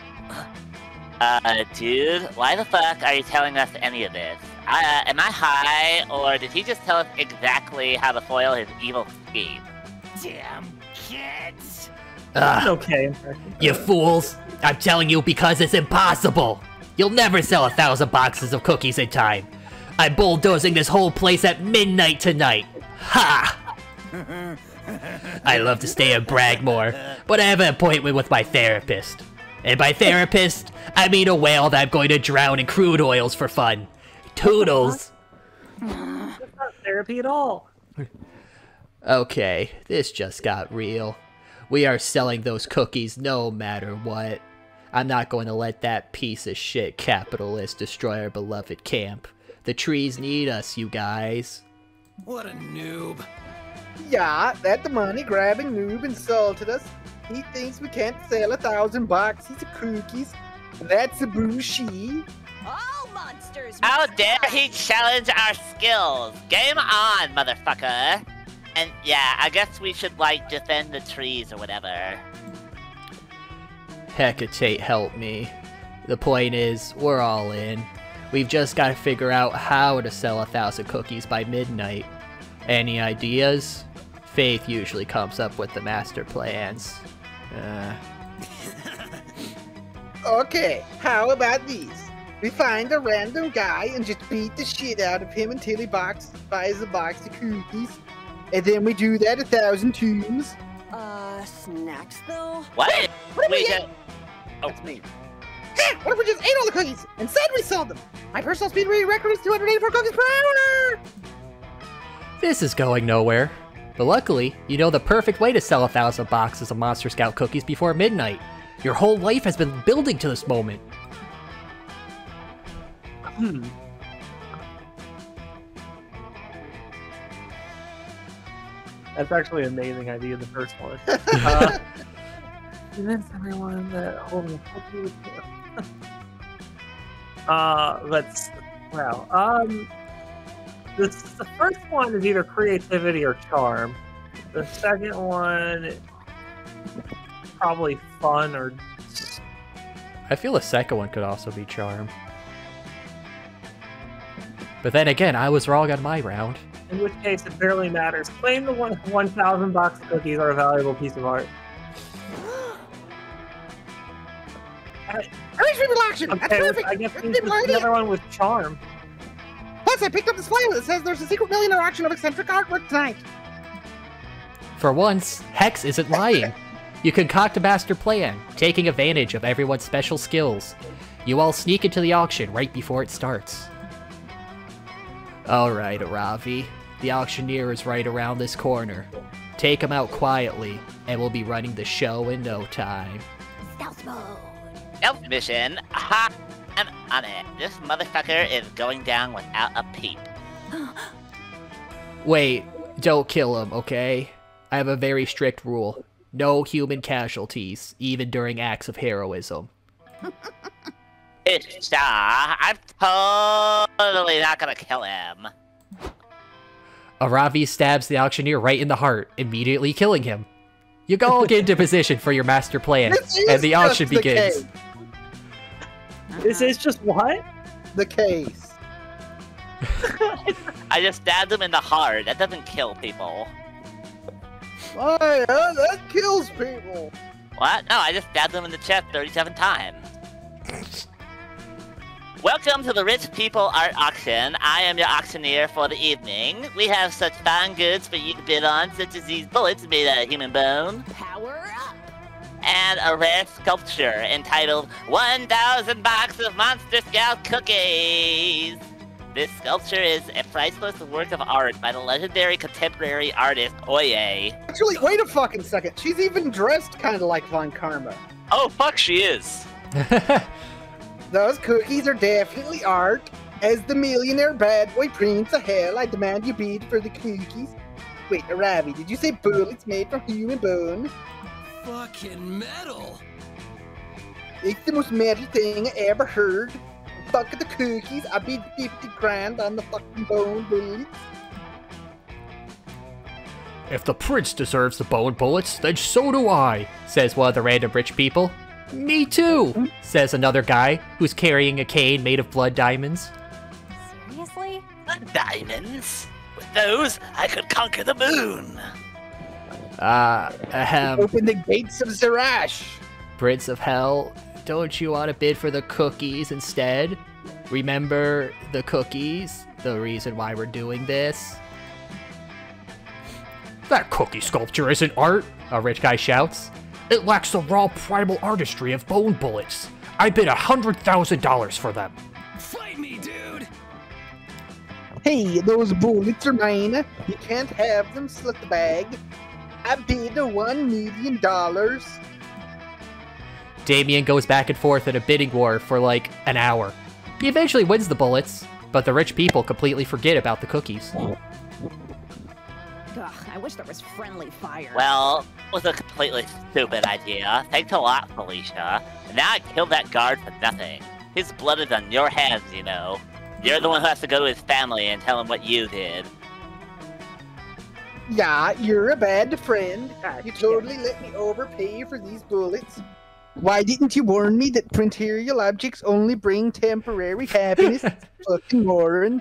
Uh, dude, why the fuck are you telling us any of this? Uh, am I high, or did he just tell us exactly how to foil his evil scheme? Damn kids. Ugh. Okay. You fools! I'm telling you because it's impossible! You'll never sell a thousand boxes of cookies in time. I'm bulldozing this whole place at midnight tonight. Ha! I love to stay and brag more, but I have an appointment with my therapist. And by therapist, I mean a whale that I'm going to drown in crude oils for fun. Toodles! That's not therapy at all. Okay, this just got real. We are selling those cookies no matter what. I'm not going to let that piece of shit capitalist destroy our beloved camp. The trees need us, you guys. What a noob. Yeah, that the money grabbing noob insulted us. He thinks we can't sell a thousand boxes of cookies. That's a bushy. All monsters. How dare he challenge our skills? Game on, motherfucker. And yeah, I guess we should like defend the trees or whatever. Hecate, help me. The point is, we're all in. We've just got to figure out how to sell a thousand cookies by midnight. Any ideas? Faith usually comes up with the master plans. Uh, Okay, how about these? We find a random guy and just beat the shit out of him until he box buys a box of cookies. And then we do that a thousand times. Uh, snacks though? What? What if We we just... That's me. Eh, what if we just ate all the cookies and said we sold them? My personal speed reading record is 284 cookies per hour! this is going nowhere. But luckily, you know the perfect way to sell a thousand boxes of Monster Scout cookies before midnight. Your whole life has been building to this moment. Hmm. That's actually an amazing idea, the first one. Uh, convince everyone that holding a cookie Uh, let's. Well, um, this the first one is either creativity or charm. The second one, probably fun or I feel the second one could also be charm. But then again, I was wrong on my round. in which case it barely matters. Claim the one 1,000 box of cookies are a valuable piece of art. Arrange people action! That's Okay, perfect! I guess That's we a need good the other one with charm. Plus, I picked up this flyer that says there's a secret millionaire auction of eccentric artwork tonight. For once, Hex isn't lying. You concoct a master plan, taking advantage of everyone's special skills. You all sneak into the auction right before it starts. Alright, Aravi. The auctioneer is right around this corner. Take him out quietly, and we'll be running the show in no time. Stealth mode. Elf mission. Ha! I'm on it. This motherfucker is going down without a peep. Wait, don't kill him, okay? I have a very strict rule. No human casualties, even during acts of heroism. Isha, I'm totally not gonna kill him. Aravi stabs the auctioneer right in the heart, immediately killing him. You all get into position for your master plan, and the auction the begins. case. This is just what? The case. I just stabbed him in the heart. That doesn't kill people. Oh yeah, that kills people. What? No, I just stabbed him in the chest 37 times. Welcome to the Rich People Art Auction. I am your auctioneer for the evening. We have such fine goods for you to bid on, such as these bullets made out of human bone, Power up. And a rare sculpture entitled 1000 Box of Monster Scout Cookies. This sculpture is a priceless work of art by the legendary contemporary artist Oye. Actually, wait a fucking second. She's even dressed kind of like Von Karma. Oh, fuck, she is. Those cookies are definitely art. As the millionaire bad boy prince of hell, I demand you bid for the cookies. Wait, Aravi, did you say bullets made from human bone? Fucking metal. It's the most metal thing I ever heard. Fuck the cookies, I bid 50 grand on the fucking bone bullets. if the prince deserves the bone bullets, then so do I, says one of the random rich people. Me too, says another guy who's carrying a cane made of blood diamonds. Seriously? Diamonds? With those, I could conquer the moon. Ah, ahem. Open the gates of Zarash. Prince of Hell, don't you want to bid for the cookies instead? Remember the cookies? The reason why we're doing this? That cookie sculpture isn't art, a rich guy shouts. It lacks the raw primal artistry of bone bullets. I bid a hundred thousand dollars for them. Fight me, dude. Hey, those bullets are mine. You can't have them, slut the bag. I bid the one million dollars. Damien goes back and forth in a bidding war for like an hour. He eventually wins the bullets, but the rich people completely forget about the cookies. Ugh, I wish there was friendly fire. Well, it was a completely stupid idea. Thanks a lot, Felicia. Now I killed that guard for nothing. His blood is on your hands, you know. You're the one who has to go to his family and tell him what you did. Yeah, you're a bad friend. You totally let me overpay for these bullets. Why didn't you warn me that printerial objects only bring temporary happiness? Fucking Warren.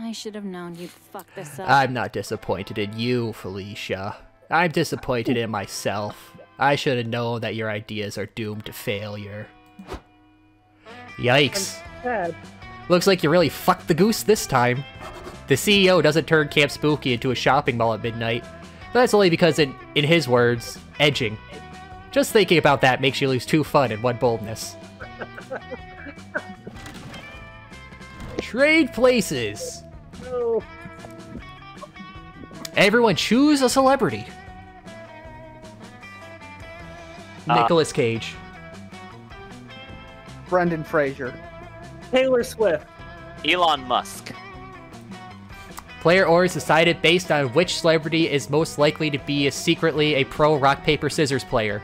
I should have known you'd fuck this up. I'm not disappointed in you, Felicia. I'm disappointed in myself. I should have known that your ideas are doomed to failure. Yikes. Looks like you really fucked the goose this time. The CEO doesn't turn Camp Spooky into a shopping mall at midnight. But that's only because, in, in his words, edging. Just thinking about that makes you lose two fun and one boldness. Trade places. No. Everyone choose a celebrity. Uh, Nicolas Cage. Brendan Fraser. Taylor Swift. Elon Musk. Player or is decided based on which celebrity is most likely to be a secretly a pro rock paper scissors player.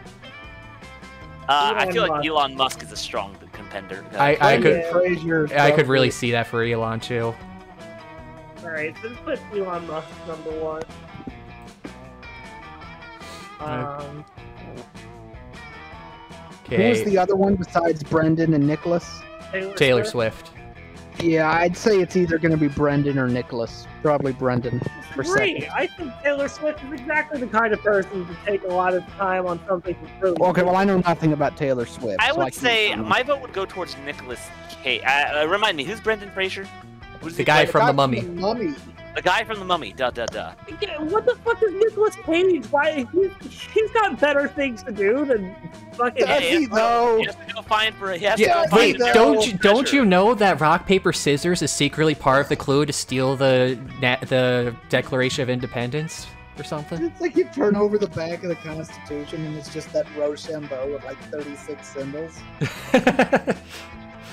Uh, I Elon feel like Elon Musk is a strong contender. I, I Brendan could Fraser. I could really see that for Elon too. Alright, so let's put Elon Musk number one. Um, Who was the other one besides Brendan and Nicolas? Taylor, Taylor Swift. Swift. Yeah, I'd say it's either going to be Brendan or Nicolas. Probably Brendan for Great. second. I think Taylor Swift is exactly the kind of person to take a lot of time on something that's really Okay, well. I know nothing about Taylor Swift. I so would can't say my vote would go towards Nicolas Cage. Uh, uh, remind me, who's Brendan Fraser? Who's The guy play? from Guy The Mummy. Mummy. The guy from the Mummy. Duh, duh, duh. Yeah, what the fuck is Nicolas Cage? Why he's, he's got better things to do than fucking. Does he, though? He has to go find for. He has Yeah, to go Does find he, wait, don't you, don't you know that rock paper scissors is secretly part of the clue to steal the the Declaration of Independence or something? It's like you turn over the back of the Constitution and it's just that Rochambeau with like 36 symbols.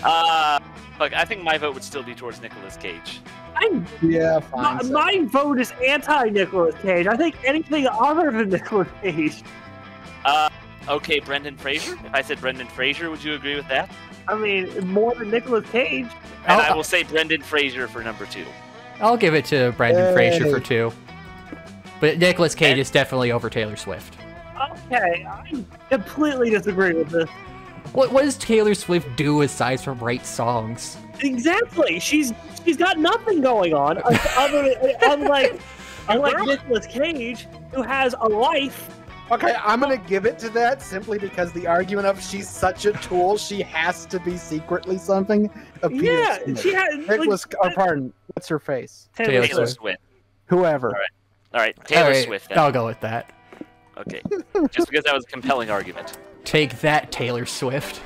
Uh, look, I think my vote would still be towards Nicolas Cage. I'm, Yeah, my, fine. so- my vote is anti Nicolas Cage. I think anything other than Nicolas Cage. Uh, okay, Brendan Fraser. If I said Brendan Fraser, would you agree with that? I mean, more than Nicolas Cage. And I'll- I will say Brendan Fraser for number two. I'll give it to Brendan Fraser for two. But Nicolas Cage And- is definitely over Taylor Swift. Okay, I completely disagree with this. What, what does Taylor Swift do aside from write songs? Exactly. She's she's got nothing going on uh, other than, uh, unlike unlike Nicolas Cage, who has a life. Okay, I'm gonna give it to that simply because the argument of she's such a tool, she has to be secretly something. appeals Yeah, to she has. like, or oh, pardon, what's her face? Taylor Taylor Taylor Swift. Swift. Whoever. Alright. All right, Taylor Alright, Swift. Then. I'll go with that. Okay, just because that was a compelling argument. Take that, Taylor Swift.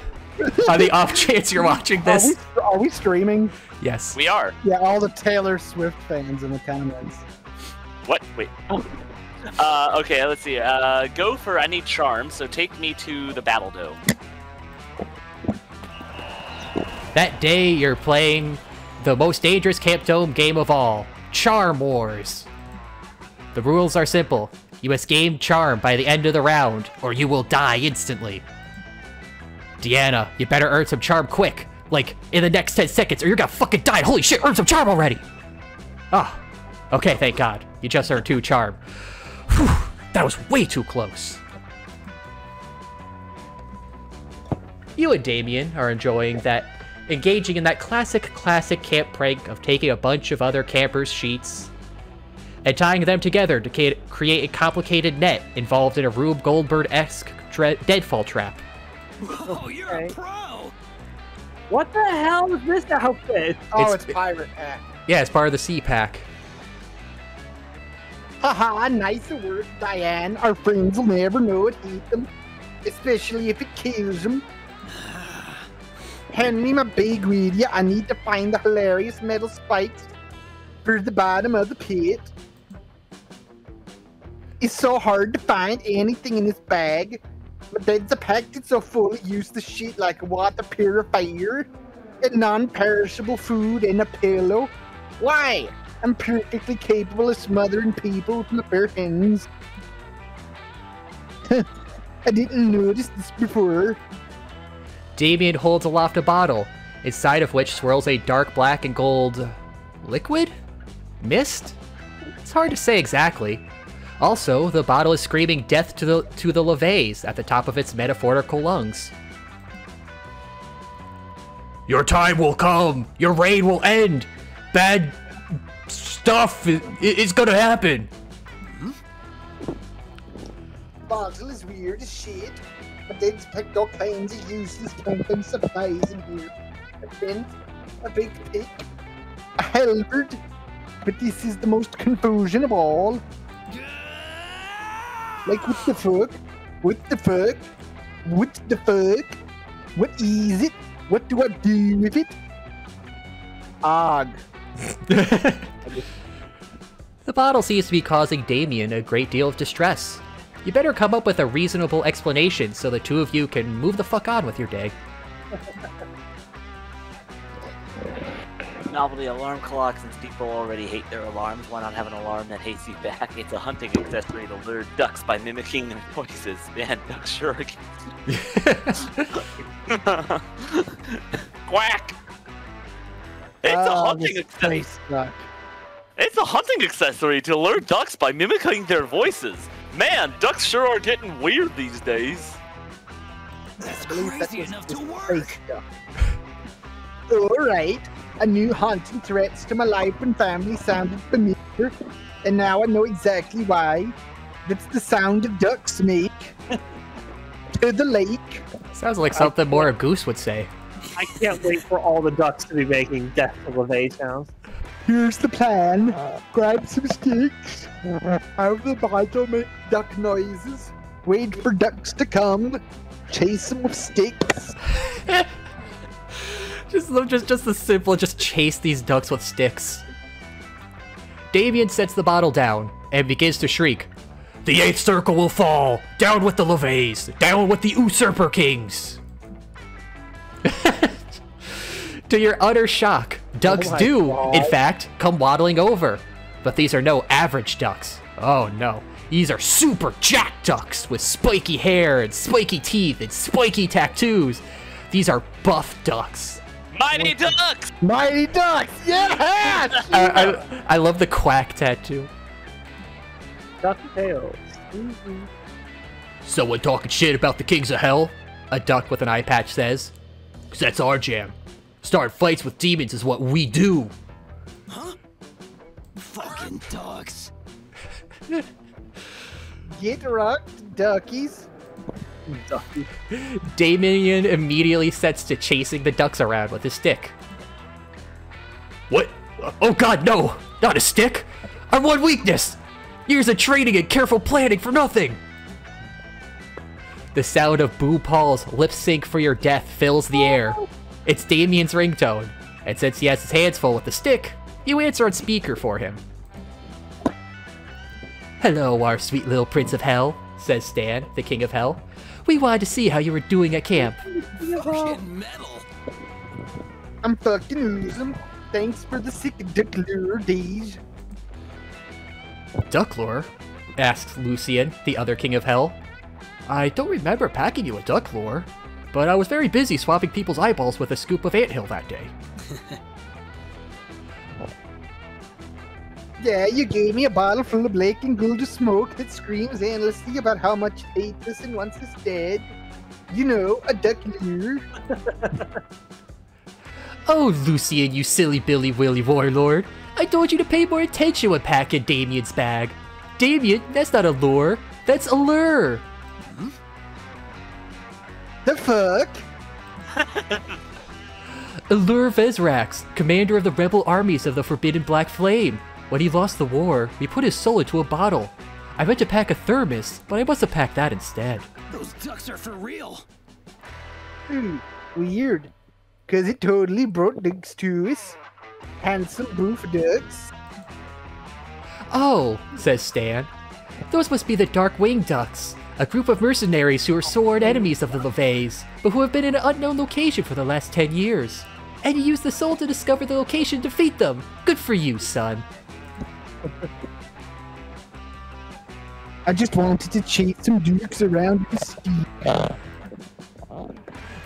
On the off chance you're watching Are this. we, are we streaming? Yes. We are. Yeah, all the Taylor Swift fans in the comments. What? Wait. Uh, okay, let's see. Uh, go for any charm. So take me to the battle dome. That day you're playing the most dangerous Camp Dome game of all, Charm Wars. The rules are simple. You must gain Charm by the end of the round, or you will die instantly. Deanna, you better earn some Charm quick. Like, in the next 10 seconds, or you're gonna fucking die. Holy shit, earn some Charm already! Ah, okay, thank God. You just earned two Charm. Whew, that was way too close. You and Damien are enjoying that, engaging in that classic, classic camp prank of taking a bunch of other campers' sheets and tying them together to create a complicated net involved in a Rube Goldberg-esque dre- deadfall trap. Whoa, you're Okay. a pro! What the hell is this outfit? Oh, It's- it's, Pirate Pack. Yeah, it's part of the C pack. Haha, nice work, Diane. Our friends will never know it hate them. Especially if it kills them. Hand me my big will ya. I need to find the hilarious metal spikes for the bottom of the pit. It's so hard to find anything in this bag. My dad's packed it so full it used to shit like water purifier, and non-perishable food and a pillow. Why? I'm perfectly capable of smothering people with my bare hands. I didn't notice this before. Damien holds aloft a bottle, inside of which swirls a dark black and gold liquid? Mist? It's hard to say exactly. Also, the bottle is screaming death to the to the LaVeys at the top of its metaphorical lungs. Your time will come. Your reign will end. Bad stuff i- i- is gonna happen. Bottle is weird as shit. My dad's packed all kinds of useless camping supplies in here. A tent, a big pick, a halberd. But this is the most confusion of all. Like, what the fuck? What the fuck? What the fuck? What is it? What do I do with it? Og. The bottle seems to be causing Damien a great deal of distress. You better come up with a reasonable explanation so the two of you can move the fuck on with your day. Novelty alarm clock, since people already hate their alarms, why not have an alarm that hates you back? It's a hunting accessory to lure ducks by mimicking their voices. Man, ducks sure Quack! It's a Oh, hunting accessory. place. It's a hunting accessory to lure ducks by mimicking their voices. Man, ducks sure are getting weird these days. That's I believe that crazy enough to work. Alright, a new haunting threats to my life and family sounded familiar, and now I know exactly why. That's the sound of ducks make. to the lake. Sounds like something more a goose would say. I can't wait for all the ducks to be making Death to LaVey sounds. Here's the plan. Grab some sticks. Have the bottle make duck noises. Wait for ducks to come. Chase them with sticks. Just just just the simple just chase these ducks with sticks. Damien sets the bottle down and begins to shriek. The eighth circle will fall! Down with the LaVeys! Down with the usurper kings! to your utter shock, ducks Oh do, God. in fact, come waddling over. But these are no average ducks. Oh no. These are super jack ducks with spiky hair and spiky teeth and spiky tattoos. These are buff ducks. Mighty ducks! Mighty ducks! Yes! I, I, I love the quack tattoo. Duck tails. Someone talking shit about the kings of hell? A duck with an eye patch says. Cause that's our jam. Start fights with demons is what we do. Huh? Fucking ducks. Get rocked, duckies. Damien immediately sets to chasing the ducks around with his stick. What? Oh god, no! Not a stick! Our one weakness! Years of training and careful planning for nothing! The sound of Boo Paul's lip sync for your death fills the air. It's Damien's ringtone, and since he has his hands full with the stick, you answer on speaker for him. Hello, our sweet little prince of hell, says Stan, the king of hell. We wanted to see how you were doing at camp. Fucking metal. I'm fucking awesome. Thanks for the sick duck lure, Deej. Duck lure? asks Lucian, the other king of hell. I don't remember packing you a duck lure, but I was very busy swapping people's eyeballs with a scoop of anthill that day. Yeah, you gave me a bottle full of Blake and Gould of smoke that screams endlessly about how much hate this and wants us dead. You know, a duck lure. Oh, Lucian, you silly Billy Willy warlord. I told you to pay more attention when packing Damien's bag. Damien, that's not a lure, that's a lure. Hmm? The fuck? Allure Vezrax, commander of the rebel armies of the Forbidden Black Flame. When he lost the war, we put his soul into a bottle. I meant to pack a thermos, but I must have packed that instead. Those ducks are for real. Hmm, weird. Cause it totally brought ducks to us. Handsome boof ducks. Oh, says Stan. Those must be the Dark Wing Ducks, a group of mercenaries who are sworn enemies of the LaVeys, but who have been in an unknown location for the last 10 years. And you used the soul to discover the location and defeat them. Good for you, son. I just wanted to chase some dukes around the ski.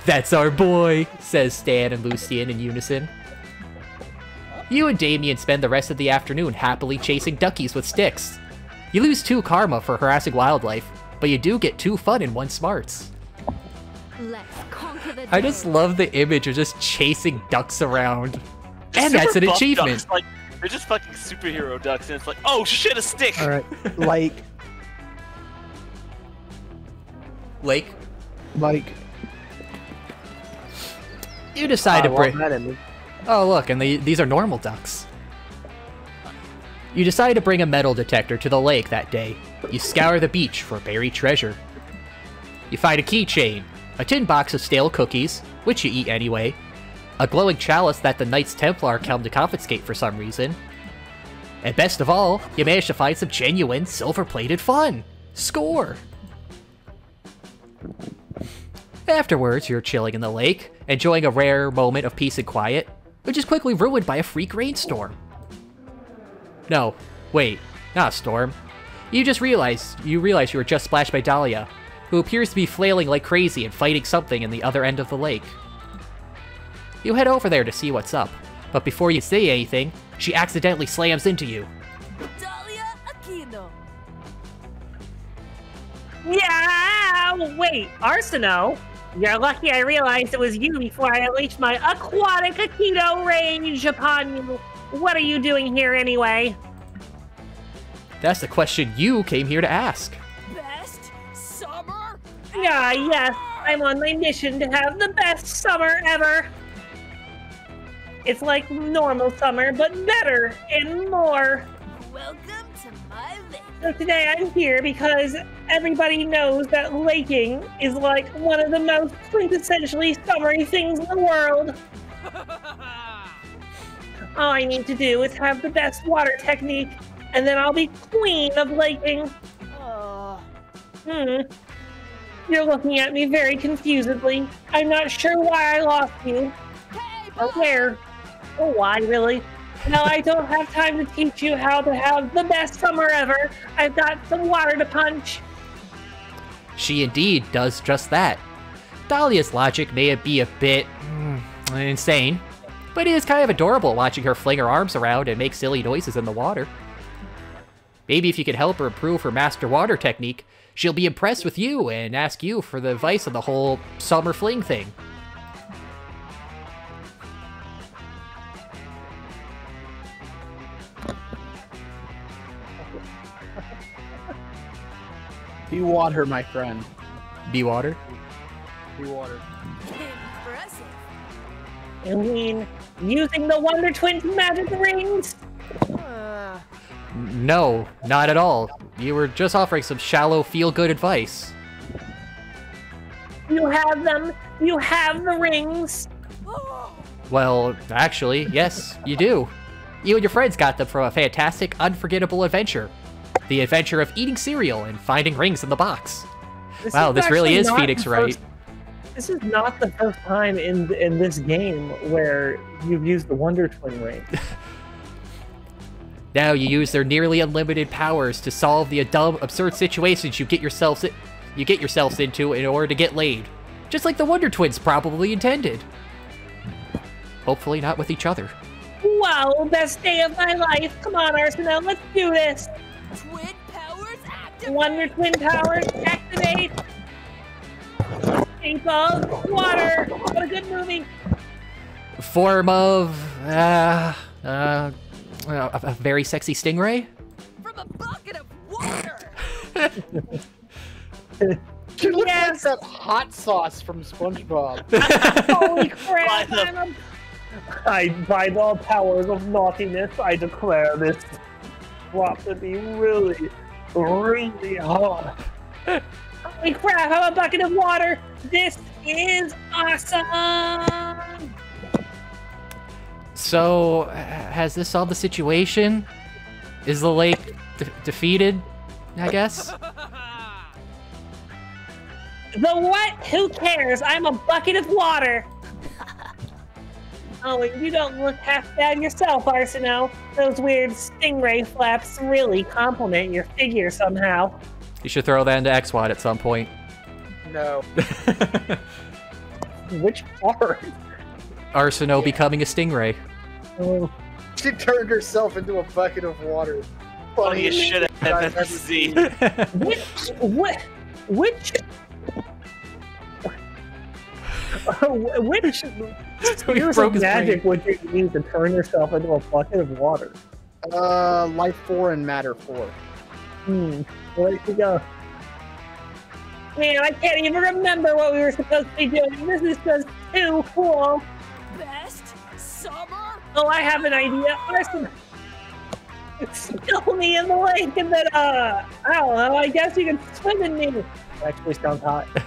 That's our boy, says Stan and Lucian in unison. You and Damien spend the rest of the afternoon happily chasing duckies with sticks. You lose two karma for harassing wildlife, but you do get two fun and one smarts. Let's conquer the I just love the image of just chasing ducks around. And Super that's an achievement. Ducks, like they're just fucking superhero ducks, and it's like, oh shit, a stick. All right, like, Lake, Like, you decide I to love bring. that image. Oh, look, and the, these are normal ducks. You decide to bring a metal detector to the lake that day. You scour the beach for buried treasure. You find a keychain, a tin box of stale cookies, which you eat anyway, a glowing chalice that the Knights Templar come to confiscate for some reason, and best of all, you manage to find some genuine silver-plated fun. Score! Afterwards, you're chilling in the lake, enjoying a rare moment of peace and quiet, which is quickly ruined by a freak rainstorm. No, wait, not a storm. You just realized you realize you were just splashed by Dahlia, who appears to be flailing like crazy and fighting something in the other end of the lake. You head over there to see what's up, but before you say anything, she accidentally slams into you. Dahlia Aquino. Yeah, wait, Arsinoe. You're lucky I realized it was you before I unleashed my aquatic Aikido rage upon you. What are you doing here anyway? That's the question you came here to ask. Best summer. Yeah, yes, I'm on my mission to have the best summer ever. It's like normal summer, but better and more. Welcome to my village. So today I'm here because everybody knows that laking is like one of the most quintessentially summery things in the world. All I need to do is have the best water technique, and then I'll be queen of laking. Oh, Hmm. You're looking at me very confusedly. I'm not sure why I lost you. hey, Or where. Or why, really. Now I don't have time to teach you how to have the best summer ever. I've got some water to punch. She indeed does just that. Dahlia's logic may be a bit mm, insane, but it is kind of adorable watching her fling her arms around and make silly noises in the water. Maybe if you could help her improve her master water technique, she'll be impressed with you and ask you for the advice on the whole summer fling thing. Be water, my friend. Be water? Be water. impressive. I mean, using the Wonder Twins magic rings? Uh, No, not at all. You were just offering some shallow, feel-good advice. You have them. You have the rings. Well, actually, yes, you do. You and your friends got them from a fantastic, unforgettable adventure. The adventure of eating cereal and finding rings in the box. wow, this really is Phoenix Wright. This is not the first time in in this game where you've used the Wonder Twin ring. Now you use their nearly unlimited powers to solve the dumb, absurd situations you get yourselves you get yourselves into in order to get laid. Just like the Wonder Twins probably intended. Hopefully not with each other. Wow, best day of my life. Come on, Arsinoe, let's do this. Twin powers active. Wonder Twin powers activate. Spaceballs, water. What a good movie. Form of uh, uh, a, a very sexy stingray. From a bucket of water. She looks Yes. like that hot sauce from SpongeBob. Holy crap! Why I'm a I, by the powers of naughtiness, I declare this drop to be really, really hot. Holy crap, I'm a bucket of water! This is awesome! So, has this solved the situation? Is the lake de- defeated? I guess. The what? Who cares? I'm a bucket of water. Oh, and you don't look half bad yourself, Arsinoe. Those weird stingray flaps really complement your figure somehow. You should throw that into XWAT at some point. No. Which part? Arsinoe becoming a stingray. Oh, She turned herself into a bucket of water. Funniest shit I've I've ever ever seen. Which, what, which, which he years broke of his magic would you use to turn yourself into a bucket of water? Uh, life four and matter four. Hmm. Where'd you go? man, I can't even remember what we were supposed to be doing. This is just too cool. Best summer? Oh, I have an idea. Arson, spill me in the lake and then, uh, I don't know, I guess you can swim in me. Actually sounds hot.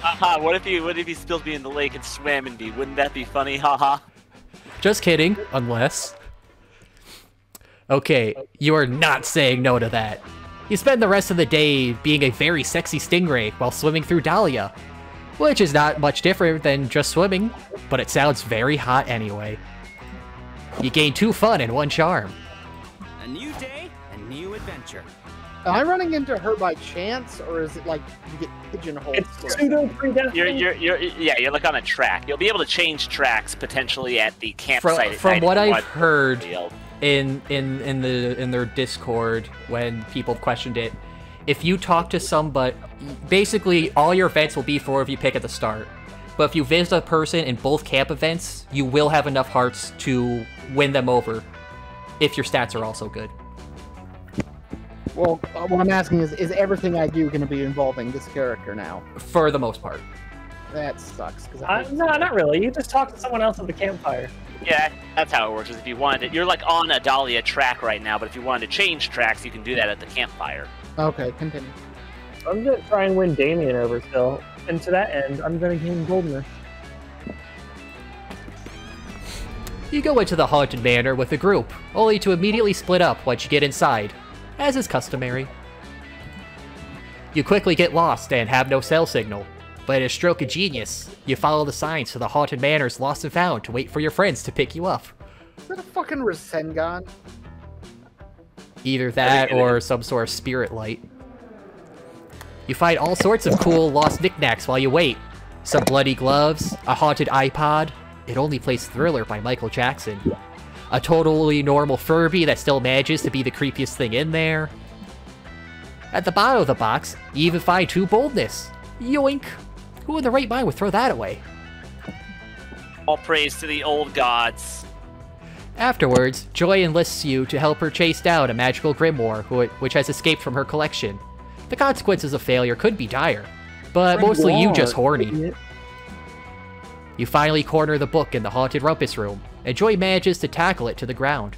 Haha, what if he what if he spilled me in the lake and swam in me? Wouldn't that be funny? Haha. Just kidding, unless. Okay, you are not saying no to that. You spend the rest of the day being a very sexy stingray while swimming through Dahlia. Which is not much different than just swimming, but it sounds very hot anyway. You gain two fun and one charm. Am I running into her by chance, or is it like you get pigeonholed? It's pseudo predestined. You're you're you're yeah, you're like on a track. You'll be able to change tracks potentially at the campsite. at from what I've heard Deal. in in in the in their Discord when people have questioned it, if you talk to somebody, basically all your events will be for if you pick at the start. But if you visit a person in both camp events, you will have enough hearts to win them over, if your stats are also good. Well, what I'm asking is, is everything I do going to be involving this character now? For the most part. That sucks. Cause Uh, no, not really. You just talk to someone else at the campfire. Yeah, that's how it works. Is if you wanted, you're like on a Dahlia track right now, but if you wanted to change tracks, you can do that at the campfire. Okay, continue. I'm gonna try and win Damien over still, and to that end, I'm gonna gain boldness. You go into the Haunted Manor with a group, only to immediately split up once you get inside, as is customary. You quickly get lost and have no cell signal, but in a stroke of genius, you follow the signs to the Haunted Manor's Lost and Found to wait for your friends to pick you up. Is that a fucking Rasengan? Either that or some sort of spirit light. You find all sorts of cool lost knickknacks while you wait. Some bloody gloves, a haunted iPod, It Only Plays Thriller by Michael Jackson, a totally normal Furby that still manages to be the creepiest thing in there. At the bottom of the box, you even find two boldness. Yoink! Who in the right mind would throw that away? All praise to the old gods. Afterwards, Joy enlists you to help her chase down a magical grimoire who, which has escaped from her collection. The consequences of failure could be dire, but mostly you just horny. You finally corner the book in the haunted rumpus room, and Joy manages to tackle it to the ground.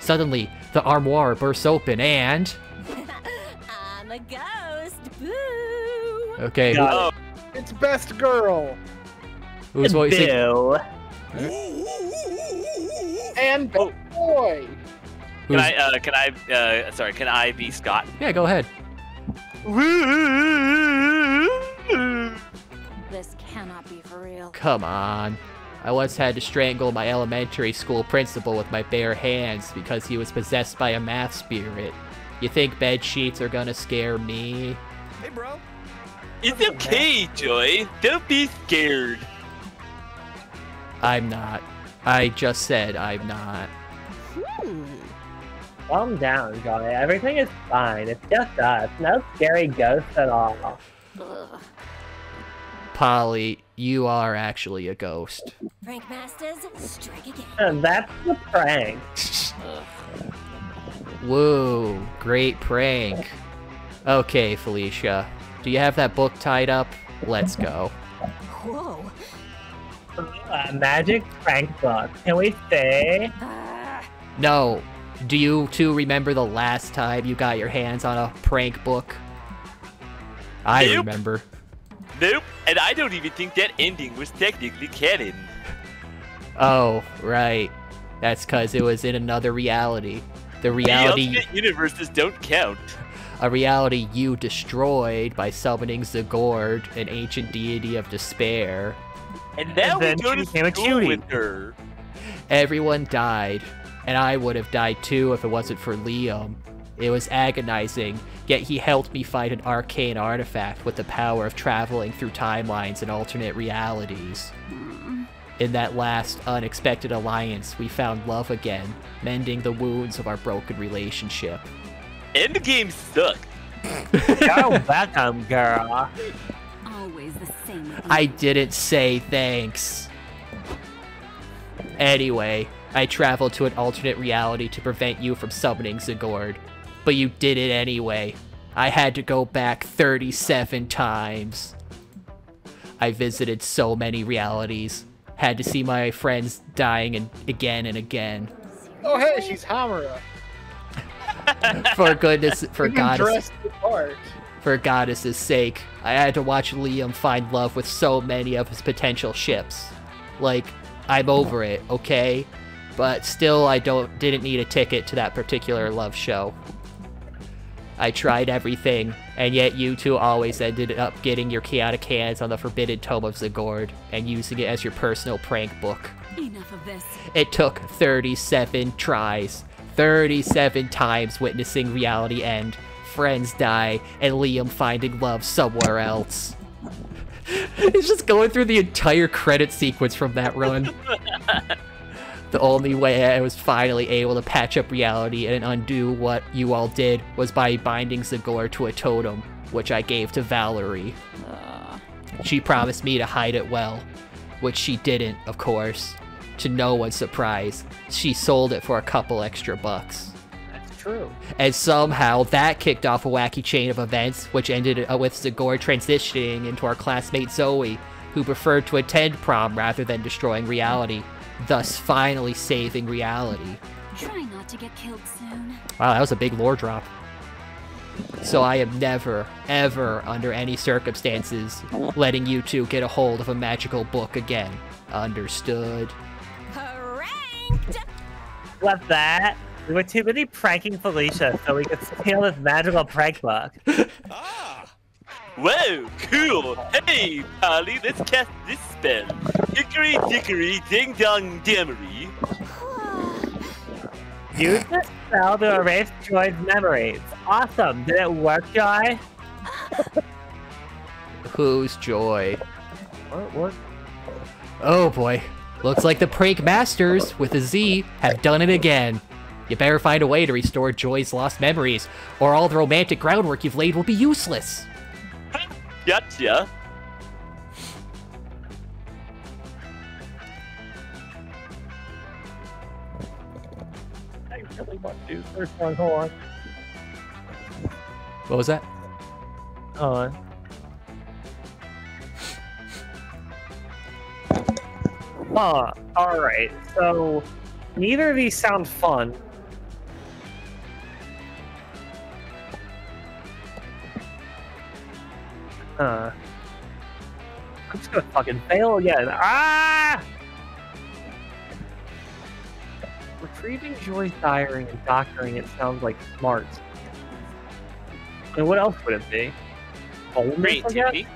Suddenly, the armoire bursts open and... I'm a ghost. Boo. Okay, who, Oh, It's best girl who's voicing... Bill. and best boy. can I? Uh, can I? Uh, sorry, can I be Scott? yeah, go ahead. This cannot be for real. Come on. I once had to strangle my elementary school principal with my bare hands because he was possessed by a math spirit. You think bed sheets are gonna scare me? Hey, bro. It's okay, Joy. Don't be scared. I'm not. I just said I'm not. Hmm. Calm down, Joy. Everything is fine. It's just us. No scary ghosts at all. Ugh. Polly, you are actually a ghost. Prank Masters, strike again. And that's the prank. Whoa, great prank. Okay, Felicia. Do you have that book tied up? Let's go. Whoa. Uh, magic prank book. Can we say? Ah, No. Do you two remember the last time you got your hands on a prank book? I Nope. remember. Nope. And I don't even think that ending was technically canon. Oh, right. That's because it was in another reality. The The reality. alternate universes don't count. A reality you destroyed by summoning Zagord, an ancient deity of despair. And now And then we go she to became a cutie. with her. Everyone died, and I would have died too if it wasn't for Liam. It was agonizing, yet he helped me find an arcane artifact with the power of traveling through timelines and alternate realities. In that last unexpected alliance, we found love again, mending the wounds of our broken relationship. Endgame suck. Go welcome, girl. Always the same. with you. I didn't say thanks. Anyway, I traveled to an alternate reality to prevent you from summoning Zagord. But you did it anyway. I had to go back 37 times. I visited so many realities. Had to see my friends dying and again and again. Oh, hey, she's Homura. For goodness, for goddess, dressed the part. for goddess's sake, I had to watch Liam find love with so many of his potential ships. Like, I'm over it, okay? But still, I don't didn't need a ticket to that particular love show. I tried everything, and yet you two always ended up getting your chaotic hands on the forbidden tome of Zagord and using it as your personal prank book. Enough of this. It took 37 tries, 37 times witnessing reality end, friends die, and Liam finding love somewhere else. He's just going through the entire credit sequence from that run. the only way I was finally able to patch up reality and undo what you all did was by binding Zagor to a totem, which I gave to Valerie. She promised me to hide it well, which she didn't, of course. To no one's surprise, she sold it for a couple extra bucks. That's true. And somehow that kicked off a wacky chain of events, which ended uh, with Zagor transitioning into our classmate Zoe, who preferred to attend prom rather than destroying reality, thus finally saving reality. Try not to get killed soon. Wow, that was a big lore drop. So I am never, ever, under any circumstances, letting you two get a hold of a magical book again. Understood? Pranked! Love that. We were too busy pranking Felicia so we could steal this magical prank book. Ah! Whoa, cool. Hey, Polly, let's cast this spell. Hickory dickory ding dong dimmery. Use this spell to erase Joy's memories. Awesome. Did it work, Joy? Who's joy? What? What? Oh boy. Looks like the prank masters, with a Z, have done it again. You better find a way to restore Joy's lost memories, or all the romantic groundwork you've laid will be useless. Gotcha. I really want to do the first one. Hold on. What was that? Uh, hold on. Huh. Alright. So, neither of these sound fun. Huh. I'm just gonna fucking fail again. Ah! Retrieving Joy's diary and doctoring it sounds like smart. And what else would it be? Boldness? Creativity.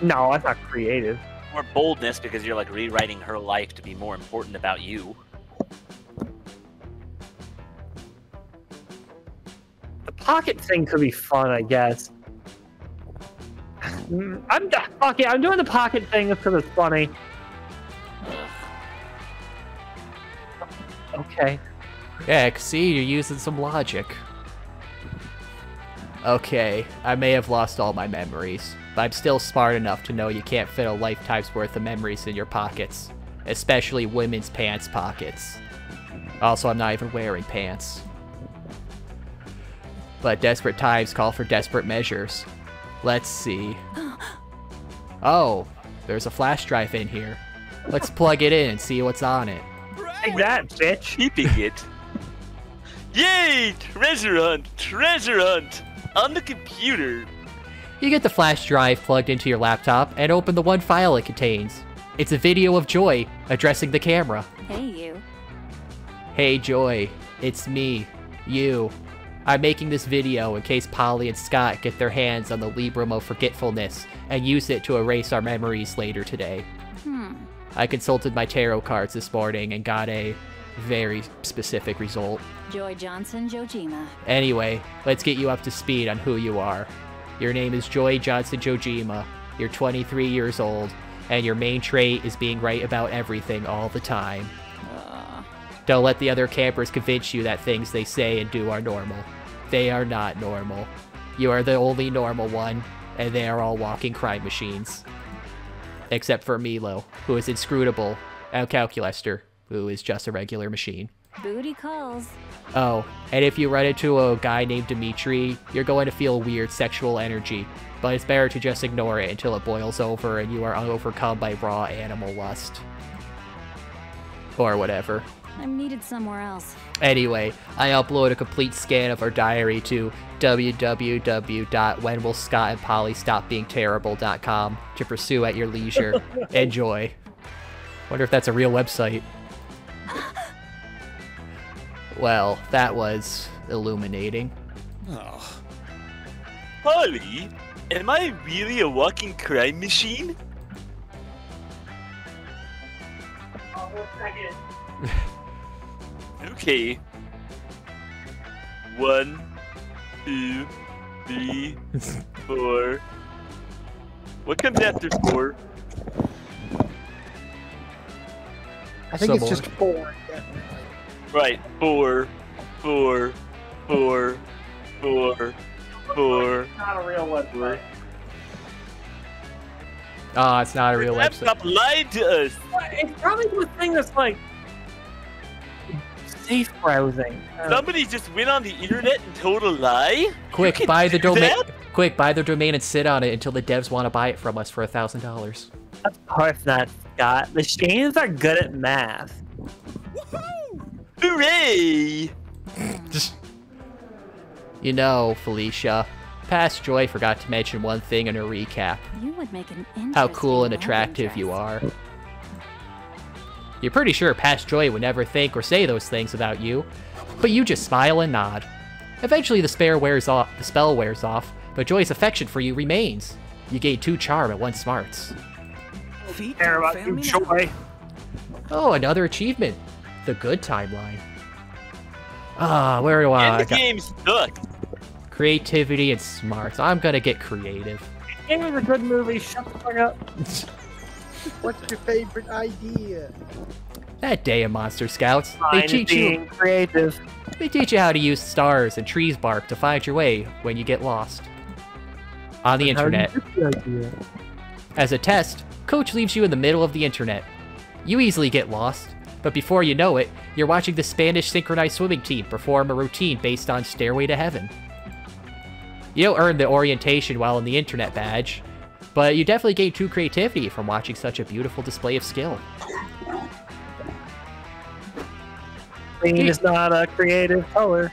No, that's not creative. Or boldness because you're like rewriting her life to be more important about you. The pocket thing could be fun, I guess. Mm, I'm fuck. I'm doing the pocket thing because it's funny. Okay. Yeah, see you're using some logic. Okay, I may have lost all my memories, but I'm still smart enough to know you can't fit a lifetime's worth of memories in your pockets, especially women's pants pockets. Also, I'm not even wearing pants. But desperate times call for desperate measures. Let's see. Oh, there's a flash drive in here. Let's plug it in and see what's on it. Take that, bitch. Keeping it. Yay! Treasure hunt! Treasure hunt! On the computer. You get the flash drive plugged into your laptop and open the one file it contains. It's a video of Joy addressing the camera. Hey, you. Hey Joy, it's me, you. I'm making this video in case Polly and Scott get their hands on the Librum of Forgetfulness and use it to erase our memories later today. Hmm. I consulted my tarot cards this morning and got a very specific result. Joy Johnson Jojima. Anyway, let's get you up to speed on who you are. Your name is Joy Johnson Jojima. You're 23 years old, and your main trait is being right about everything all the time. Don't let the other campers convince you that things they say and do are normal. They are not normal. You are the only normal one, and they are all walking crime machines. Except for Milo, who is inscrutable, and Calculester, who is just a regular machine. booty calls. Oh, and if you run into a guy named Dimitri, you're going to feel weird sexual energy, but it's better to just ignore it until it boils over and you are overcome by raw animal lust. Or whatever. I'm needed somewhere else. Anyway, I upload a complete scan of our diary to www.whenwillscottandpollystopbeingterrible.com to pursue at your leisure. Enjoy. Wonder if that's a real website. Well, that was illuminating. Oh. Polly, am I really a walking crime machine? Oh, Okay. One, two, three, four. What comes after four? I think it's just four. definitely. Right, four, four, four, four, four. Not a real website. Ah, it's not a real Stop, website. stop lying to us. It's probably the thing that's like safe browsing. Uh, Somebody just went on the internet and told a lie. Quick, can buy the domain. that? Quick, buy the domain and sit on it until the devs want to buy it from us for a thousand dollars. of course not, Scott. The Shanes are good at math. Woohoo! Hooray! You know, Felicia, Past Joy forgot to mention one thing in her recap. You would make an How cool and love attractive you are. You're pretty sure Past Joy would never think or say those things about you, but you just smile and nod. Eventually the spell wears off the spell wears off, but Joy's affection for you remains. You gain two charm and one smarts. Feet Care about you. Joy. Oh, another achievement. The good timeline. Ah, where do I? And the I got game sucks. creativity and smarts. I'm gonna get creative. It was a good movie. Shut the fuck up. What's your favorite idea? That day in Monster Scouts, they Fine teach being you creative. they teach you how to use stars and trees bark to find your way when you get lost. On the How do you internet. get the idea? As a test, Coach leaves you in the middle of the internet. You easily get lost, but before you know it, you're watching the Spanish synchronized swimming team perform a routine based on Stairway to Heaven. You don't earn the orientation while in the internet badge, but you definitely gain true creativity from watching such a beautiful display of skill. Green is not a creative color.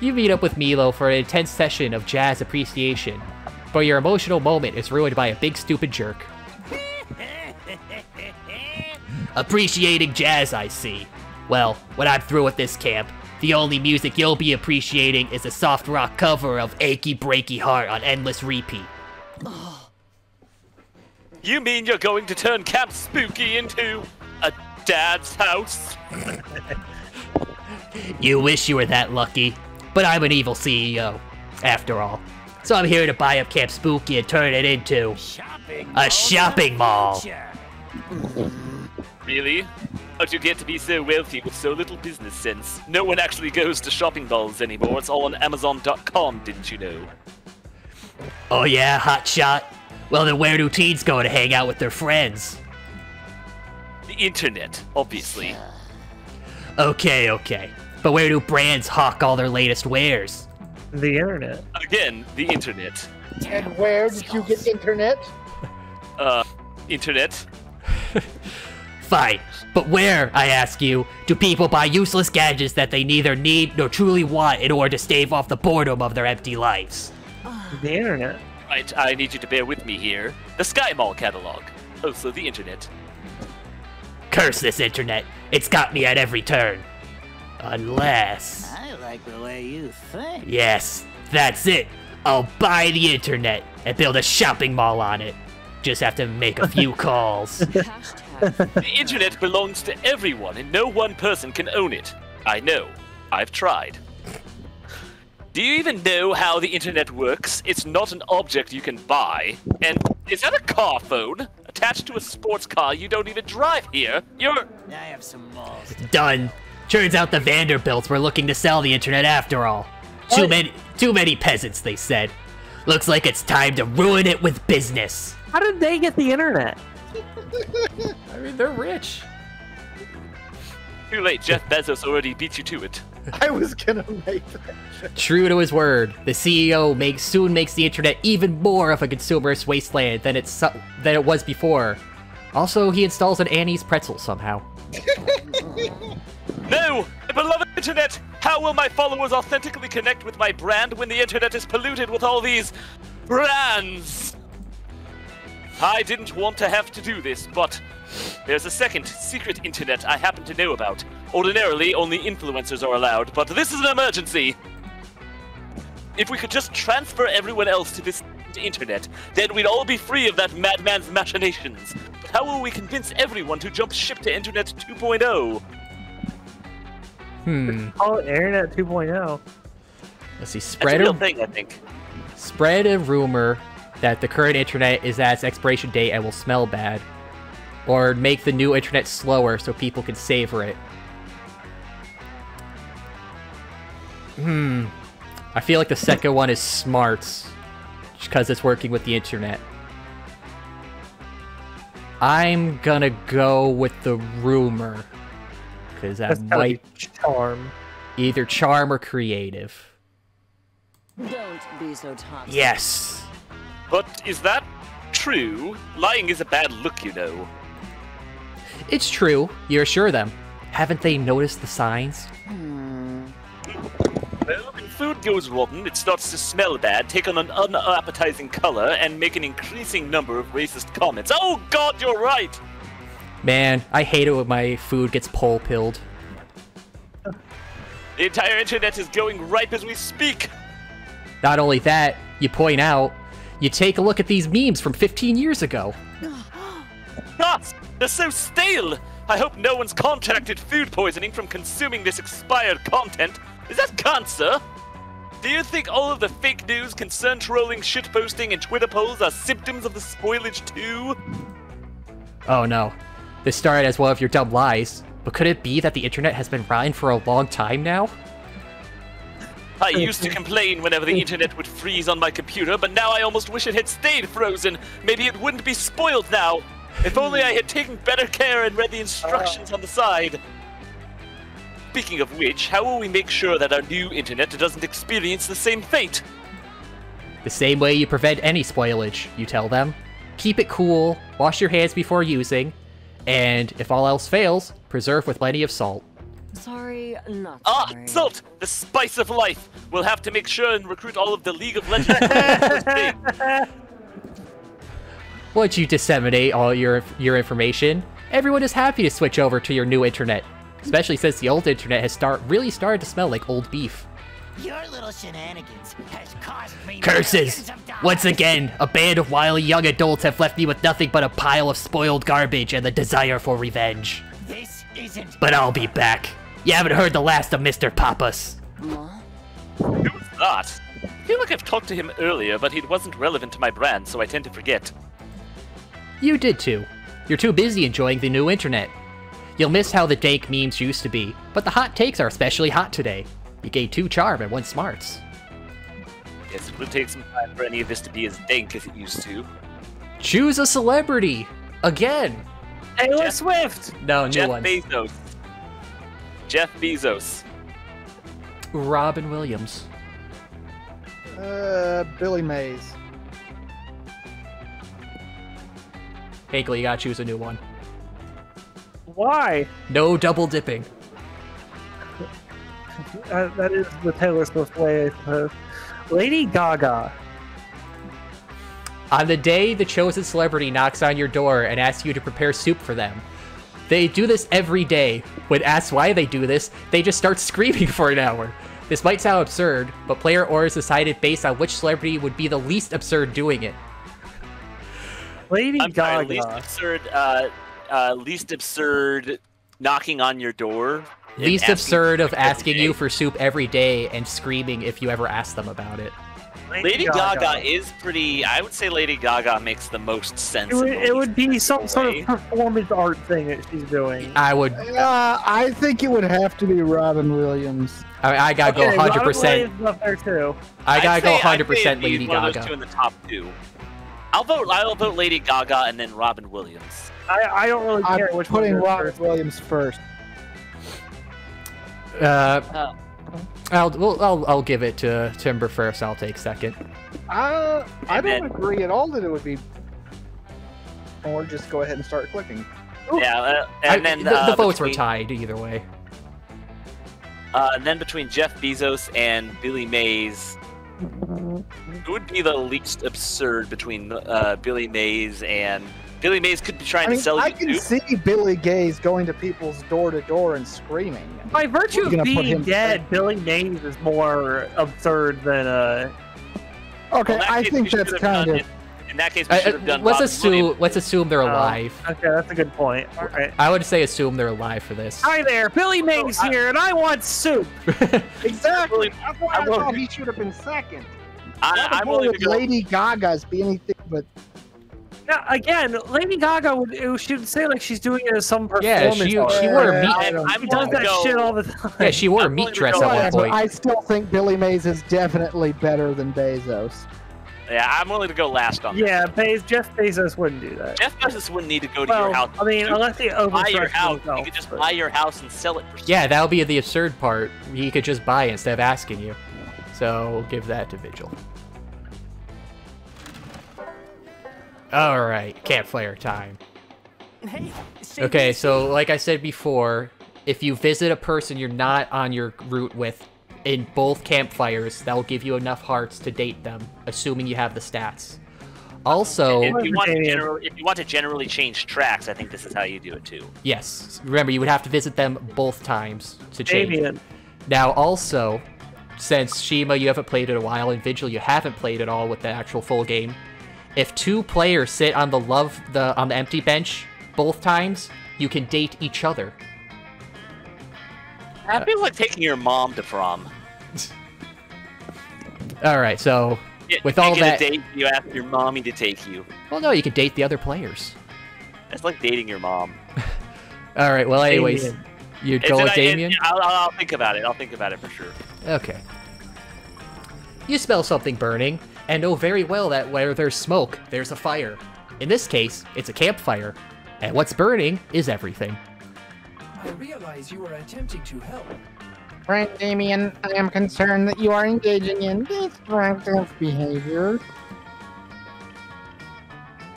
You meet up with Milo for an intense session of jazz appreciation, but your emotional moment is ruined by a big stupid jerk. Appreciating jazz, I see. Well, when I'm through with this camp, the only music you'll be appreciating is a soft rock cover of Achy Breaky Heart on endless repeat. You mean you're going to turn Camp Spooky into a dad's house? You wish you were that lucky, but I'm an evil CEO, after all. So I'm here to buy up Camp Spooky and turn it into Shopping a shopping mall. Really? How'd you get to be so wealthy with so little business sense? No one actually goes to shopping malls anymore. It's all on Amazon.com, didn't you know? Oh yeah, hotshot. Well then where do teens go to hang out with their friends? The internet, obviously. Okay, okay. But where do brands hawk all their latest wares? The internet. Again, the internet. And where did you get internet? Uh, internet? Fine. But where, I ask you, do people buy useless gadgets that they neither need nor truly want in order to stave off the boredom of their empty lives? The internet. Right, I need you to bear with me here. The Sky Mall catalog. Also, the internet. Curse this internet. It's got me at every turn. Unless. I like the way you think. Yes, that's it. I'll buy the internet and build a shopping mall on it. Just have to make a few calls. The internet belongs to everyone, and no one person can own it. I know. I've tried. Do you even know how the internet works? It's not an object you can buy. And is that a car phone? Attached to a sports car you don't even drive here? You're. I have some balls. Done. Turns out the Vanderbilts were looking to sell the internet after all. Too many, too many peasants, they said. Looks like it's time to ruin it with business. How did they get the internet? I mean, they're rich. Too late, Jeff Bezos already beat you to it. I was gonna make that. True to his word, the CEO makes soon makes the internet even more of a consumerist wasteland than su- than it was before. Also, he installs an Annie's pretzel somehow. No! Beloved internet! How will my followers authentically connect with my brand when the internet is polluted with all these brands? I didn't want to have to do this, but there's a second secret internet I happen to know about. Ordinarily, only influencers are allowed, but this is an emergency. If we could just transfer everyone else to this internet, then we'd all be free of that madman's machinations. But how will we convince everyone to jump ship to Internet oh? 2.0? Hmm. Call it Internet oh. 2.0. Let's see. That's a Spread real a, thing, I think. spread a rumor that the current internet is at its expiration date and will smell bad, or make the new internet slower so people can savor it. Hmm. I feel like the second one is smarts, because it's working with the internet. I'm gonna go with the rumor, because that That's be might charm. either charm or creative. Don't be so toxic. Yes. But is that true? Lying is a bad look, you know. It's true. You assure them. Haven't they noticed the signs? Well, when food goes rotten, it starts to smell bad, take on an unappetizing color, and make an increasing number of racist comments. Oh god, you're right! Man, I hate it when my food gets pole pilled. The entire internet is going ripe as we speak! Not only that, you point out, you take a look at these memes from 15 years ago. Ah, they're so stale! I hope no one's contracted food poisoning from consuming this expired content. Is that cancer? Do you think all of the fake news, concern trolling, shitposting, and Twitter polls are symptoms of the spoilage too? Oh no. This started as one of your dumb lies, but could it be that the internet has been rotten for a long time now? I used to complain whenever the internet would freeze on my computer, but now I almost wish it had stayed frozen. Maybe it wouldn't be spoiled now. If only I had taken better care and read the instructions on the side. Speaking of which, how will we make sure that our new internet doesn't experience the same fate? The same way you prevent any spoilage, you tell them. Keep it cool, wash your hands before using, and if all else fails, preserve with plenty of salt. Sorry, not Ah, salt! The spice of life! We'll have to make sure and recruit all of the League of Legends players. Once you disseminate all your your information, everyone is happy to switch over to your new internet. Especially since the old internet has start really started to smell like old beef. Your little shenanigans has caused me Curses! millions of dollars. Once again, a band of wily young adults have left me with nothing but a pile of spoiled garbage and the desire for revenge. This isn't. But I'll be back. You haven't heard the last of Mr. Pappas. Who's that? I feel like I've talked to him earlier, but he wasn't relevant to my brand, so I tend to forget. You did too. You're too busy enjoying the new internet. You'll miss how the dank memes used to be, but the hot takes are especially hot today. You gained two charm and one smarts. Yes, it will take some time for any of this to be as dank as it used to. Choose a celebrity! Again! Taylor Jeff- Swift! No, new Jeff one. Bezos. Jeff Bezos. Robin Williams. Uh, Billy Mays. Hinkle, you gotta choose a new one. Why? No double dipping. Uh, that is the Taylor Swift way, I suppose. Lady Gaga. On the day the chosen celebrity knocks on your door and asks you to prepare soup for them, They do this every day. When asked why they do this, they just start screaming for an hour. This might sound absurd, but player orders decided based on which celebrity would be the least absurd doing it. Lady I'm sorry, Gaga. least absurd, uh, uh, least absurd knocking on your door. Least absurd of asking you for soup every day and screaming if you ever ask them about it. Lady Gaga. is pretty. I would say Lady Gaga makes the most sense. It would, it would be least some sort of performance art thing that she's doing. I would. Uh, I think it would have to be Robin Williams. I, I gotta Okay, go 100%. Williams up there too. I gotta say- go I'd say 100% it'd be Lady one of those two in the top two. I'll vote. I'll vote Lady Gaga and then Robin Williams. I, I don't really care. I'm care which one putting goes Robin first. Williams first. Uh, I'll, well, I'll I'll give it to Timber first. I'll take second. Uh, I don't agree at all that it would be. Or just go ahead and start clicking. Yeah, uh, and I- then the, uh, the votes were tied either way. Uh, and then between Jeff Bezos and Billy Mays, who would be the least absurd between uh, Billy Mays and Billy Mays could be trying I mean, to sell I you I can soup. see Billy Gaze going to people's door to door and screaming. By virtue of being dead, Billy Mays is more absurd than uh. Okay, Well, I case, think that's kind of. In that case, we should have done. let's Robin assume Williams. let's assume they're Um, alive. Okay, that's a good point. Alright. I would say assume they're alive for this. Hi there, Billy Mays I- here, and I want soup. Exactly. That's why I, I'm thought he should have been second. I, Why I'm the willing boy to go. Lady Gaga's be anything but. Now, again, Lady Gaga would it- she would say like she's doing it as some performance. Yeah, performance. she- art. she wore a meat- I don't- I'm She does that go. shit all the time. Yeah, she wore a I'm meat dress at one point. I still think Billy Mays is definitely better than Bezos. Yeah, I'm willing to go last on. Yeah, Bez, Jeff Bezos wouldn't do that. that. Jeff Bezos wouldn't need to go to well, your house. I mean, unless he buy your house. himself. you could just but- buy your house and sell it for. Yeah, that would be the absurd part. He could just buy it instead of asking you. So we'll give that to Vigil. All right, campfire time. Hey, Okay, this. so like I said before, if you visit a person you're not on your route with in both campfires, that will give you enough hearts to date them, assuming you have the stats. Also, If you want to generally, if you want to generally change tracks, I think this is how you do it too. yes, remember you would have to visit them both times to change. Damien. Now, also, since Shima you haven't played it a while and Vigil you haven't played at all with the actual full game, if two players sit on the love the on the empty bench both times, you can date each other. I feel like taking your mom to prom. All right, so Yeah, With you all get that- a date, you ask your mommy to take you. well, no, you can date the other players. It's like dating your mom. All right, well, anyways, Damien. you'd It's go an- with Damien. I'll, I'll, I'll think about it. I'll think about it for sure. Okay. You smell something burning, and know very well that where there's smoke, there's a fire. In this case, it's a campfire, and what's burning is everything. I realize you are attempting to help. Friend Damien, I am concerned that you are engaging in destructive behavior.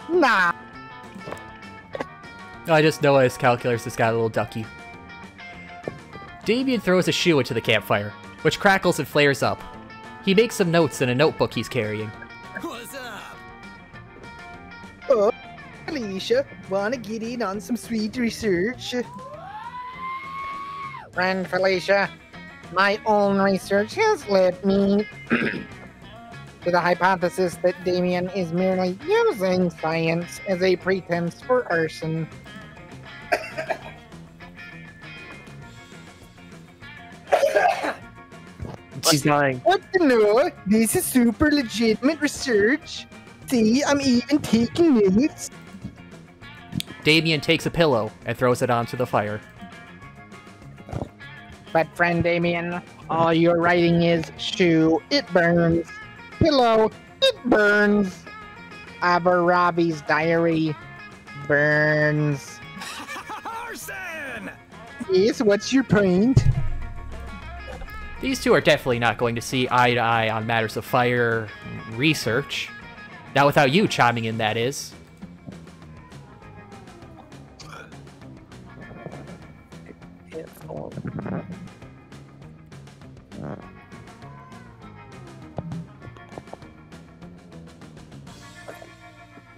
Nah. Oh, I just know noticed calculus just got a little ducky. Damien throws a shoe into the campfire, which crackles and flares up. He makes some notes in a notebook he's carrying. What's up? Oh, Alicia, wanna get in on some sweet research? Friend Felicia, my own research has led me to the hypothesis that Damien is merely using science as a pretense for arson. She's dying. What the know? This is super legitimate research. See, I'm even taking notes. Damien takes a pillow and throws it onto the fire. But friend Damien, all you're writing is shoe, it burns. Pillow, it burns. Abarabi's diary burns. Arson! Yes, what's your point? These two are definitely not going to see eye to eye on matters of fire research. Not without you chiming in, that is.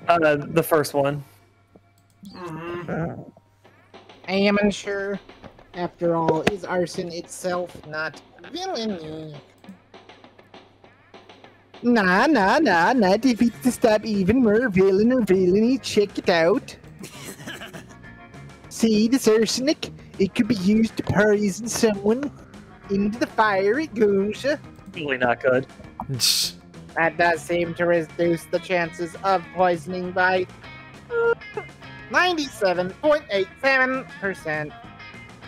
Uh, the first one. I am unsure. After all, is arson itself not villainy? Nah, nah, nah, nah. if it's to stop even more villain or villainy. Check it out. See this arsenic? It could be used to poison someone. Into the fire it goes. Really not good. That does seem to reduce the chances of poisoning by uh, 97.87%.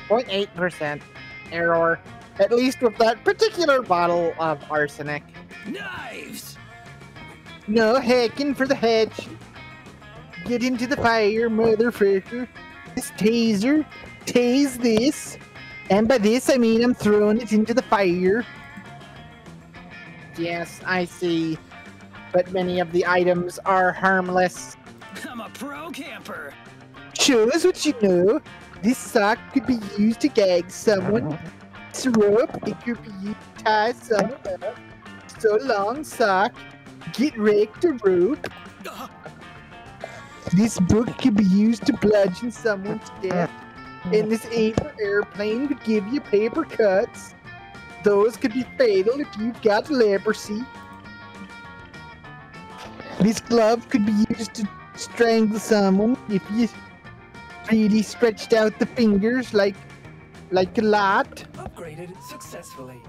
0.8% error. At least with that particular bottle of arsenic. Knives! No hacking for the hatch. Get into the fire, motherfucker. This taser. Tase this. And by this, I mean I'm throwing it into the fire. Yes, I see. But many of the items are harmless. I'm a pro camper. Show us what you know. This sock could be used to gag someone. Rope, it could be tie someone up. So long, sock. Get wrecked, a rope. This book could be used to bludgeon someone to death. And this airplane could give you paper cuts. Those could be fatal if you've got leprosy. This glove could be used to strangle someone if you really stretched out the fingers like like a lot. Upgraded successfully.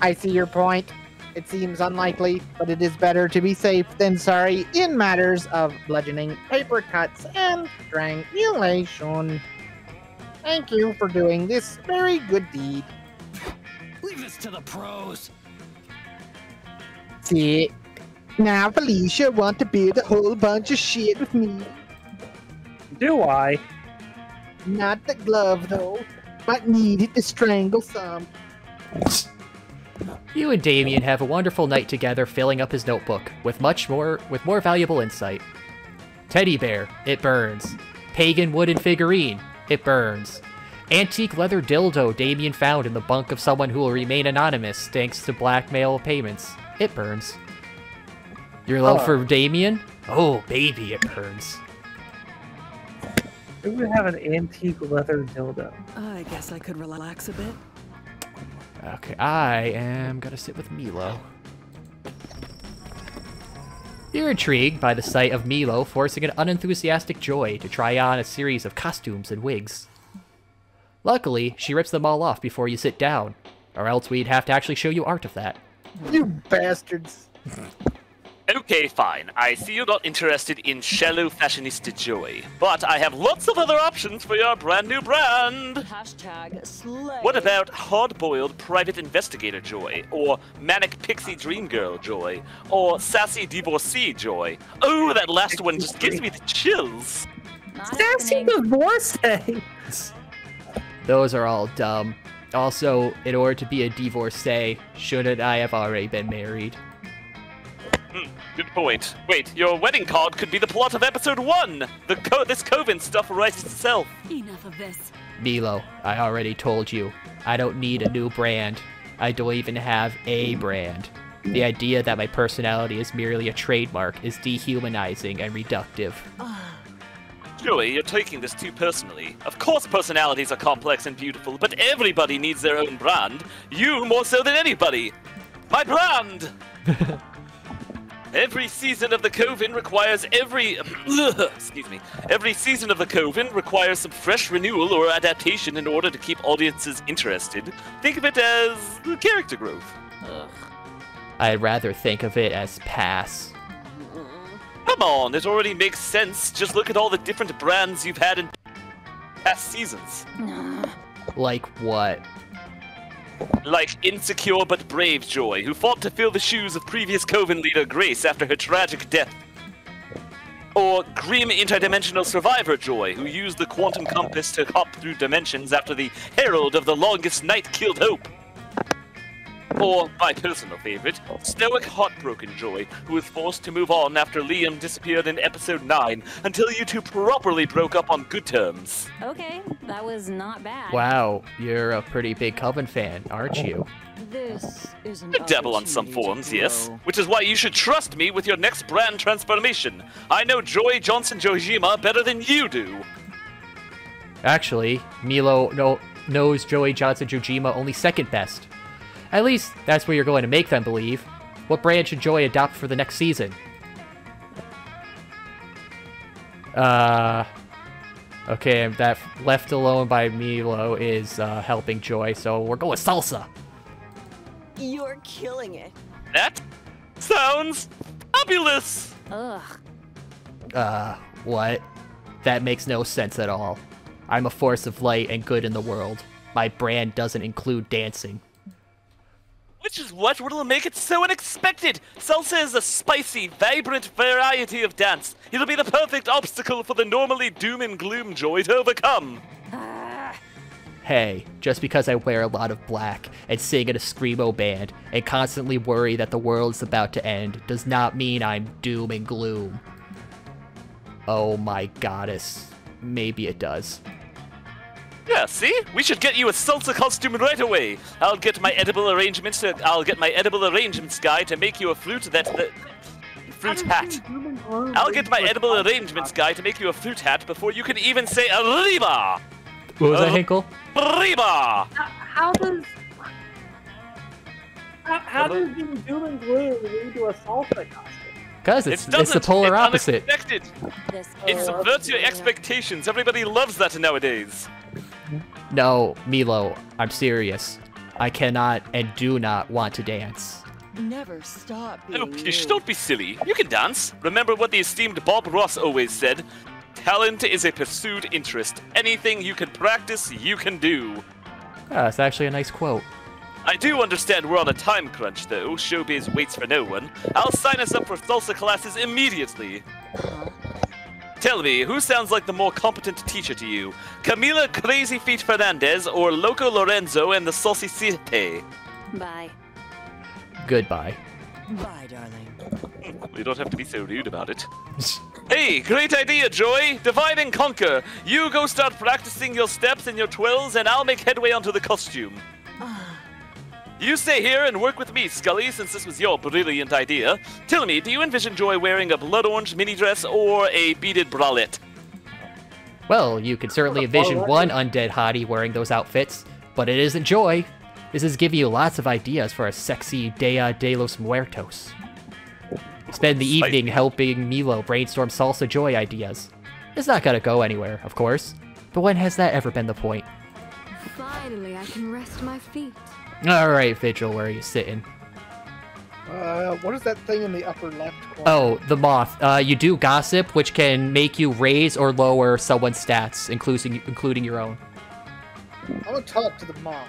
I see your point. It seems unlikely, but it is better to be safe than sorry in matters of bludgeoning, paper cuts, and strangulation. Thank you for doing this very good deed. Leave this to the pros. See, now Felicia want to build a whole bunch of shit with me. Do I? Not the glove though. Might need it to strangle some. You and Damien have a wonderful night together filling up his notebook with much more with more valuable insight. Teddy bear, it burns. Pagan wooden figurine, it burns. Antique leather dildo Damien found in the bunk of someone who will remain anonymous thanks to blackmail payments. It burns. Your love Oh. for Damien? Oh, baby, it burns. Who would have an antique leather dildo? I guess I could relax a bit. Okay, I am gonna sit with Milo. You're intrigued by the sight of Milo forcing an unenthusiastic Joy to try on a series of costumes and wigs. Luckily, she rips them all off before you sit down, or else we'd have to actually show you art of that. You bastards. Okay, fine. I see you're not interested in shallow fashionista joy, but I have lots of other options for your brand new brand. Hashtag slay. What about hard-boiled private investigator joy, or manic pixie dream girl joy, or sassy divorcee joy? Oh, that last one just gives me the chills. Sassy divorcee. Those are all dumb. Also, in order to be a divorcee, shouldn't I have already been married? Hmm, good point. Wait, your wedding card could be the plot of episode one. The co- this Coven stuff writes itself. Enough of this. Milo, I already told you, I don't need a new brand. I don't even have a brand. The idea that my personality is merely a trademark is dehumanizing and reductive. Joey, you're taking this too personally. Of course, personalities are complex and beautiful, but everybody needs their own brand. You more so than anybody. My brand! Every season of the Coven requires every excuse me. Every season of the Coven requires some fresh renewal or adaptation in order to keep audiences interested. Think of it as character growth. I'd rather think of it as pass. Come on, it already makes sense. Just look at all the different brands you've had in past seasons. Like what? Like insecure but brave Joy, who fought to fill the shoes of previous Coven leader Grace after her tragic death. Or grim interdimensional survivor Joy, who used the quantum compass to hop through dimensions after the Herald of the Longest Night killed Hope. Or, my personal favorite, stoic heartbroken Joy, who was forced to move on after Liam disappeared in episode 9 until you two properly broke up on good terms. Okay, that was not bad. Wow, you're a pretty big Coven fan, aren't you? This is an I dabble on some opportunity forms, yes. Which is why you should trust me with your next brand transformation. I know Joy Johnson Jojima better than you do. Actually, Milo no, knows Joey Johnson Jojima only second best. At least, that's what you're going to make them believe. What brand should Joy adopt for the next season? Uh... Okay, that left alone by Milo is uh, helping Joy, so we're going salsa. You're killing it. That sounds fabulous. Ugh. Uh, what? That makes no sense at all. I'm a force of light and good in the world. My brand doesn't include dancing. Which is what will make it so unexpected. Salsa is a spicy, vibrant variety of dance. It'll be the perfect obstacle for the normally doom and gloom joy to overcome. Hey, just because I wear a lot of black and sing in a screamo band and constantly worry that the world's about to end does not mean I'm doom and gloom. Oh my goddess. Maybe it does. Yeah, see? We should get you a salsa costume right away. I'll get my edible arrangements. To, I'll get my edible arrangements guy to make you a fruit that. that fruit hat. I'll get my edible arrangements guy to make you a fruit hat before you can even say arriba. What was that, Uh, Hinkle? Arriba. How does how, how does being doom and gloom lead to a salsa costume? Because it's, it it's the doesn't. polar it's opposite. Unexpected. It subverts your expectations. Everybody loves that nowadays. No, Milo, I'm serious. I cannot and do not want to dance. Never stop being No, you. Don't be silly. You can dance. Remember what the esteemed Bob Ross always said talent is a pursued interest. Anything you can practice, you can do. Ah, that's actually a nice quote. I do understand we're on a time crunch, though. Showbiz waits for no one. I'll sign us up for salsa classes immediately. Tell me, who sounds like the more competent teacher to you? Camila Crazy Feet Fernandez or Loco Lorenzo and the Saucy Siete? Bye. Goodbye. Bye, darling. We don't have to be so rude about it. hey, great idea, Joy! Divide and conquer! You go start practicing your steps and your twirls, and I'll make headway onto the costume. Ah. You stay here and work with me, Scully, since this was your brilliant idea. Tell me, do you envision Joy wearing a blood orange mini dress or a beaded bralette? Well, you could certainly envision one undead hottie wearing those outfits, but it isn't Joy. This is giving you lots of ideas for a sexy Día de los Muertos. Spend the evening helping Milo brainstorm salsa joy ideas. It's not gonna go anywhere, of course, but when has that ever been the point? Finally, I can rest my feet. Alright, Vigil, where are you sitting? Uh, what is that thing in the upper left corner? Oh, the moth. Uh, you do gossip, which can make you raise or lower someone's stats, including including your own. I'm gonna talk to the moth.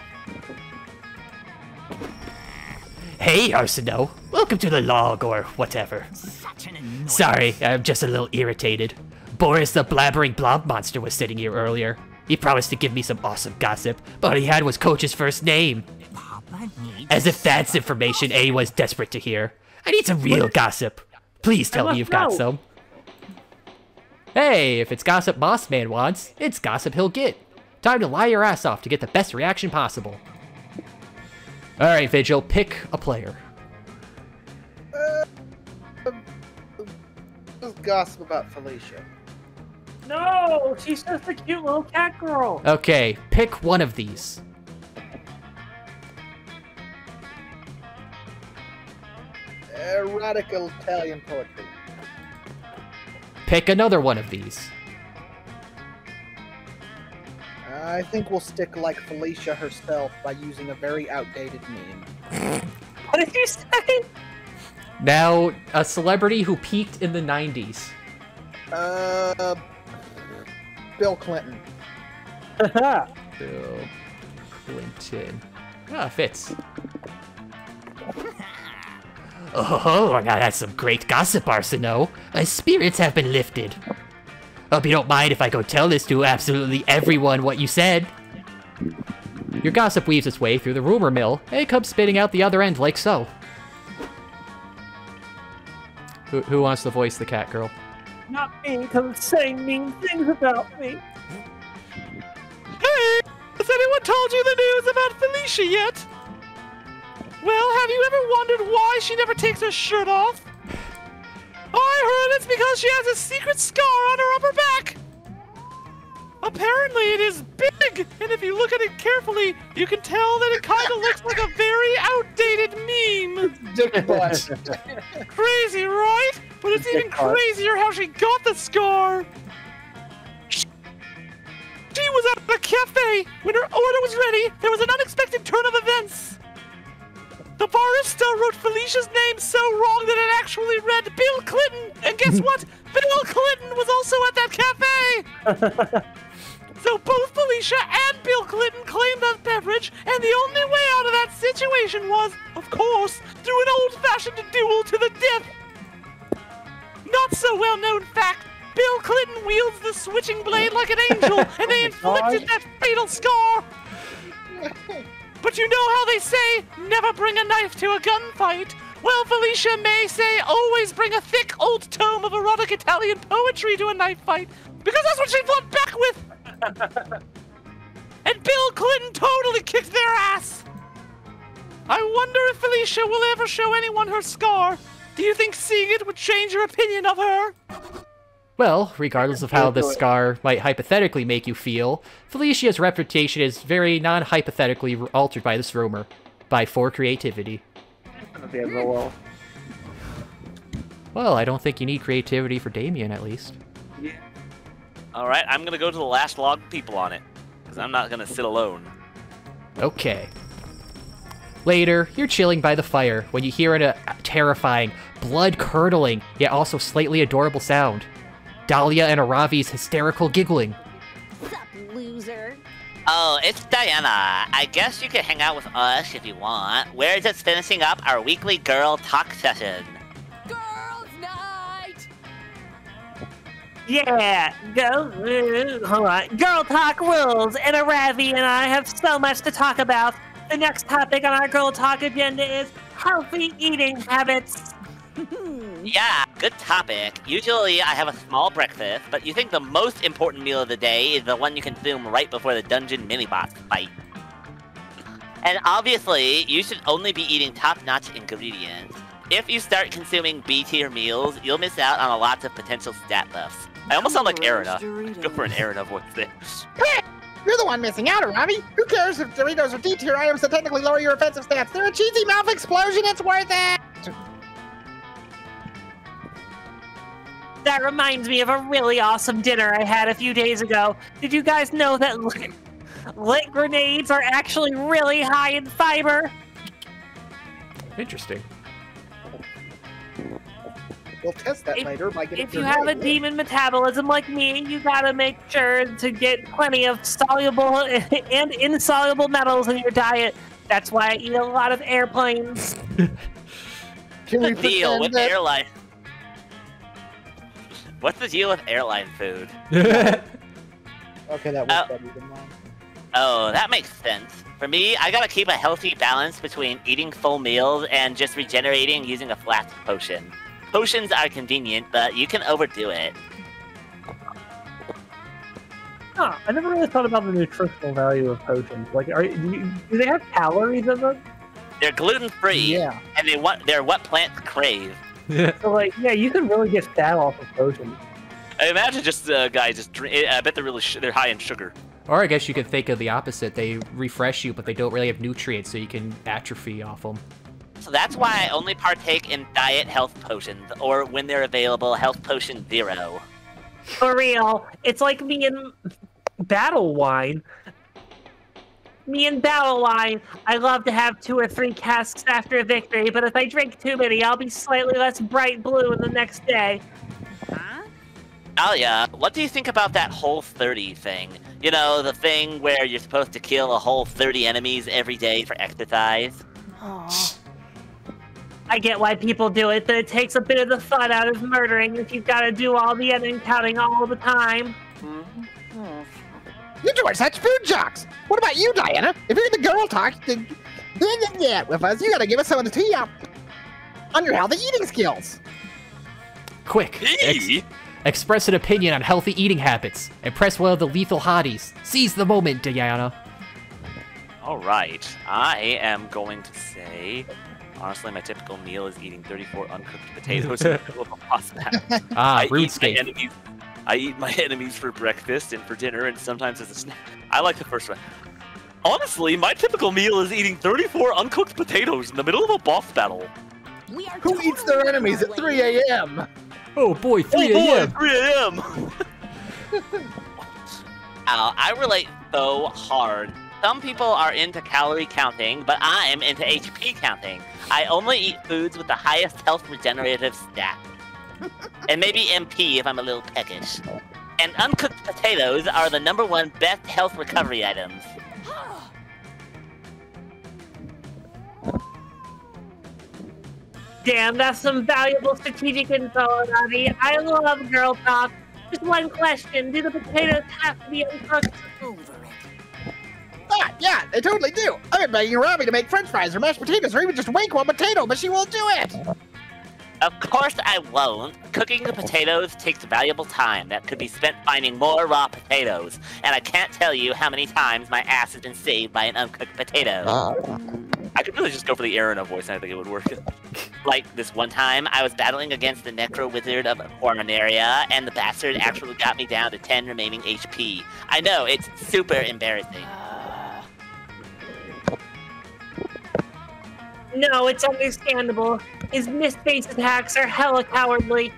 Hey, Arsinoe. Welcome to the log or whatever. Such an annoyance. Sorry, I'm just a little irritated. Boris the blabbering blob monster was sitting here earlier. He promised to give me some awesome gossip, but all he had was Coach's first name. Papa needs As if that's information anyone's desperate to hear. I need some real gossip. Please tell me you've got some. Hey, if it's gossip Moss Man wants, it's gossip he'll get. Time to lie your ass off to get the best reaction possible. Alright, Vigil, pick a player. Let's gossip about Felicia. No, she's just a cute little cat girl. Okay, pick one of these. Erotic Italian poetry. Pick another one of these. I think we'll stick like Felicia herself by using a very outdated meme. What did you say? Now, a celebrity who peaked in the 90s. Uh, Bill Clinton. Bill Clinton. Ah, fits. Oh, now that's some great gossip, Arsinoe. My spirits have been lifted. Hope you don't mind if I go tell this to absolutely everyone what you said. Your gossip weaves its way through the rumor mill, and it comes spitting out the other end like so. Who, who wants to voice the cat girl? Not me, because it's saying mean things about me. Hey! Has anyone told you the news about Felicia yet? Well, have you ever wondered why she never takes her shirt off? I heard it's because she has a secret scar on her upper back! Apparently, it is big, and if you look at it carefully, you can tell that it kind of looks like a very outdated meme. Crazy, right? But it's even crazier how she got the scar. She was at a cafe when her order was ready. There was an unexpected turn of events. The barista wrote Felicia's name so wrong that it actually read Bill Clinton. And guess what? Bill Clinton was also at that cafe. So both Felicia and Bill Clinton claimed that beverage, and the only way out of that situation was, of course, through an old-fashioned duel to the death. Not so well-known fact, Bill Clinton wields the switching blade like an angel, and they oh inflicted that fatal scar. But you know how they say, never bring a knife to a gunfight? Well, Felicia may say, always bring a thick old tome of erotic Italian poetry to a knife fight, because that's what she fought back with. and Bill Clinton totally kicked their ass. I wonder if Felicia will ever show anyone her scar. Do you think seeing it would change your opinion of her? Well, regardless of how the scar might hypothetically make you feel, Felicia's reputation is very non-hypothetically altered by this rumor, by For Creativity. Well, I don't think you need creativity for Damien, at least. All right, I'm gonna go to the last log people on it, because I'm not gonna sit alone. Okay. Later, you're chilling by the fire when you hear a terrifying, blood-curdling, yet also slightly adorable sound. Dahlia and Aravi's hysterical giggling. Sup, loser? Oh, it's Diana. I guess you could hang out with us if you want. We're just finishing up our weekly girl talk session. Girls' night! Yeah, go. uh, hold on. Girl talk rules, and Aravi and I have so much to talk about. The next topic on our girl talk agenda is healthy eating habits. Yeah, good topic. Usually I have a small breakfast, but you think the most important meal of the day is the one you consume right before the dungeon mini-boss fight. And obviously, you should only be eating top-notch ingredients. If you start consuming B-tier meals, you'll miss out on a lot of potential stat buffs. I almost sound like Erina. Go for an Erina voice there. You're the one missing out, Aravi. Who cares if Doritos are D-tier items that technically lower your offensive stats? They're a cheesy mouth explosion. It's worth it. That reminds me of a really awesome dinner I had a few days ago. Did you guys know that lit, lit grenades are actually really high in fiber? Interesting. We'll test that later by getting If your you have a name. demon metabolism like me, you gotta make sure to get plenty of soluble and insoluble metals in your diet. That's why I eat a lot of airplanes. Can What's the deal with airline? What's the deal with airline food? Okay, that was Uh, better than mine. Oh, that makes sense. For me, I gotta keep a healthy balance between eating full meals and just regenerating using a flask potion. Potions are convenient, but you can overdo it. Huh, I never really thought about the nutritional value of potions. Like, are do, you, do they have calories in them? They're gluten free, Yeah. and they what they're what plants crave. So, like, yeah, you can really get fat off of potions. I imagine just uh, a guy just drink. I bet they're really sh- they're high in sugar. Or I guess you could think of the opposite. They refresh you, but they don't really have nutrients, so you can atrophy off them. So that's why I only partake in diet health potions, or when they're available, health potion zero. For real, it's like me and Battle wine. Me and Battle Line. I love to have two or three casks after a victory, but if I drink too many, I'll be slightly less bright blue in the next day. Alia, what do you think about that whole 30 thing? You know, the thing where you're supposed to kill a whole 30 enemies every day for exercise? I get why people do it, but it takes a bit of the fun out of murdering if you've got to do all the ending counting all the time. Hmm? Hmm. You two are such food jocks. What about you, Diana? If you're the girl talk, then then yeah, with us, you gotta give us some of the tea out on your healthy eating skills. Quick! ex- express an opinion on healthy eating habits. Impress one of the lethal hotties. Seize the moment, Diana. All right, I am going to say. Honestly, my typical meal is eating 34 uncooked potatoes and a couple of pasta. Ah, I eat my RuneScape. enemies. I eat my enemies for breakfast and for dinner and sometimes as a snack. I like the first one. Honestly, my typical meal is eating 34 uncooked potatoes in the middle of a boss battle. Who eats their enemies at 3 a.m.? Oh boy, 3 Oh boy, 3 a.m. Uh, I relate so hard. Some people are into calorie counting, but I'm into HP counting. I only eat foods with the highest health regenerative stat. And maybe MP if I'm a little peckish. And uncooked potatoes are the number one best health recovery items. Damn, that's some valuable strategic info, Ravi. I love girl talk. Just one question: Do the potatoes have to be uncooked? Over it. Ah, yeah, they totally do. I've been begging Robbie to make french fries or mashed potatoes or even just wake one potato, but she won't do it. Of course I won't. Cooking the potatoes takes valuable time that could be spent finding more raw potatoes, and I can't tell you how many times my ass has been saved by an uncooked potato. Ah. I could really just go for the Arena voice and I think it would work. Like this one time, I was battling against the Necro Wizard of Horminaria, and the bastard actually got me down to 10 remaining HP. I know, it's super embarrassing. No, it's understandable. His mist-based attacks are hella cowardly.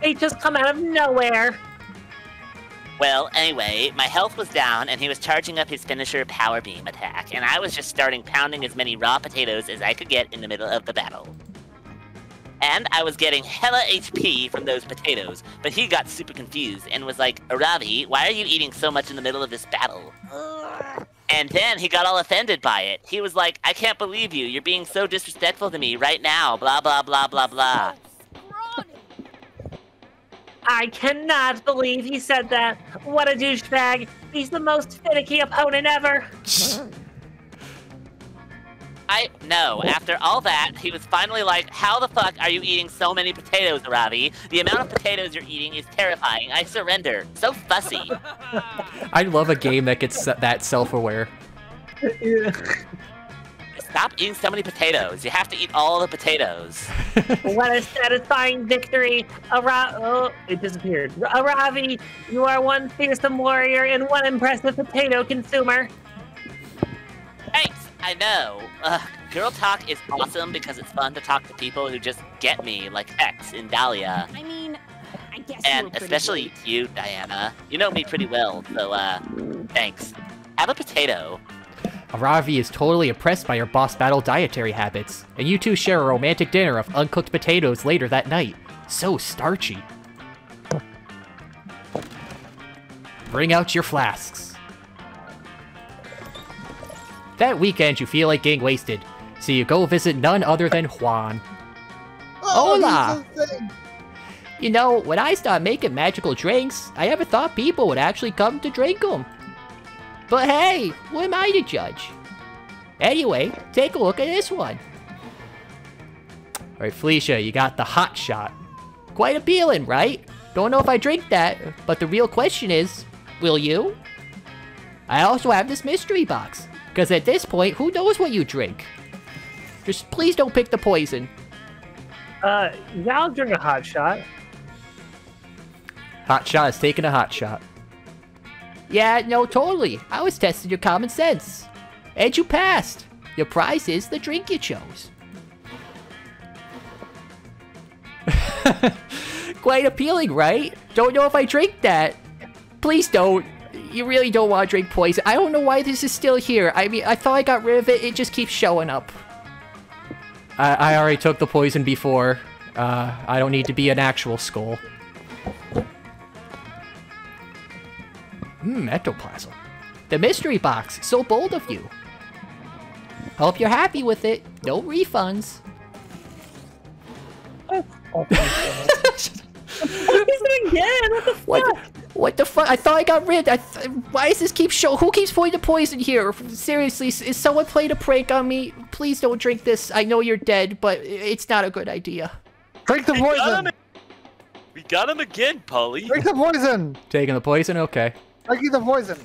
They just come out of nowhere. Well, anyway, my health was down, and he was charging up his finisher Power Beam attack, and I was just starting pounding as many raw potatoes as I could get in the middle of the battle. And I was getting hella HP from those potatoes, but he got super confused and was like, Aravi, why are you eating so much in the middle of this battle? And then he got all offended by it. He was like, I can't believe you. You're being so disrespectful to me right now. Blah, blah, blah, blah, blah. I cannot believe he said that. What a douchebag. He's the most finicky opponent ever. I no. After all that, he was finally like, "How the fuck are you eating so many potatoes, Ravi? The amount of potatoes you're eating is terrifying. I surrender." So fussy. I love a game that gets that self-aware. Yeah. Stop eating so many potatoes. You have to eat all the potatoes. what a satisfying victory. Ara- oh, it disappeared. Aravi, you are one fearsome warrior and one impressive potato consumer. Thanks. I know. Ugh, girl talk is awesome because it's fun to talk to people who just get me, like X in Dahlia. I mean, I guess And were especially late. you, Diana. You know me pretty well, so uh, thanks. Have a potato. Aravi is totally impressed by your boss battle dietary habits, and you two share a romantic dinner of uncooked potatoes later that night. So starchy. Bring out your flasks. That weekend, you feel like getting wasted, so you go visit none other than Juan. Oh, Hola! he's so sick. You know, when I started making magical drinks, I never thought people would actually come to drink them. But hey, what am I to judge? Anyway, take a look at this one. Alright, Felicia, you got the hot shot. Quite appealing, right? Don't know if I drink that, but the real question is, will you? I also have this mystery box, because at this point, who knows what you drink? Just please don't pick the poison. Uh, yeah, I'll drink a hot shot. Hot shot is taking a hot shot. Yeah, no, totally. I was testing your common sense. And you passed. Your prize is the drink you chose. Quite appealing, right? Don't know if I drink that. Please don't. You really don't want to drink poison. I don't know why this is still here. I mean, I thought I got rid of it. It just keeps showing up. I, I already took the poison before. Uh, I don't need to be an actual skull. Hmm, ectoplasm. The mystery box. So bold of you. Hope you're happy with it. No refunds. again. What the fuck? What? What the fuck? I thought I got rid. I th why does this keep show? Who keeps putting the poison here? Seriously, is is someone playing a prank on me? Please don't drink this. I know you're dead, but it's not a good idea. Drink the We got poison. him, we got him again, Polly. Drink the poison. Taking the poison? Okay. Drink the poison.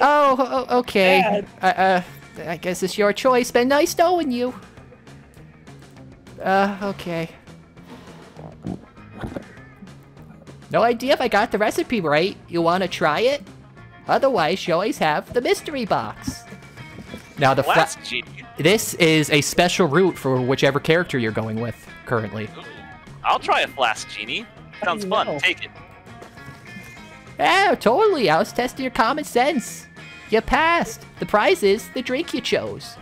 Oh, okay. Dad. Uh, uh, I guess it's your choice. Been nice knowing you. Uh, okay. No idea if I got the recipe right. You want to try it? Otherwise, you always have the mystery box. Now the fla- Flask genie. this is a special route for whichever character you're going with currently. I'll try a flask genie. Sounds fun. know? Take it. Yeah, totally. I was testing your common sense. You passed. The prize is the drink you chose.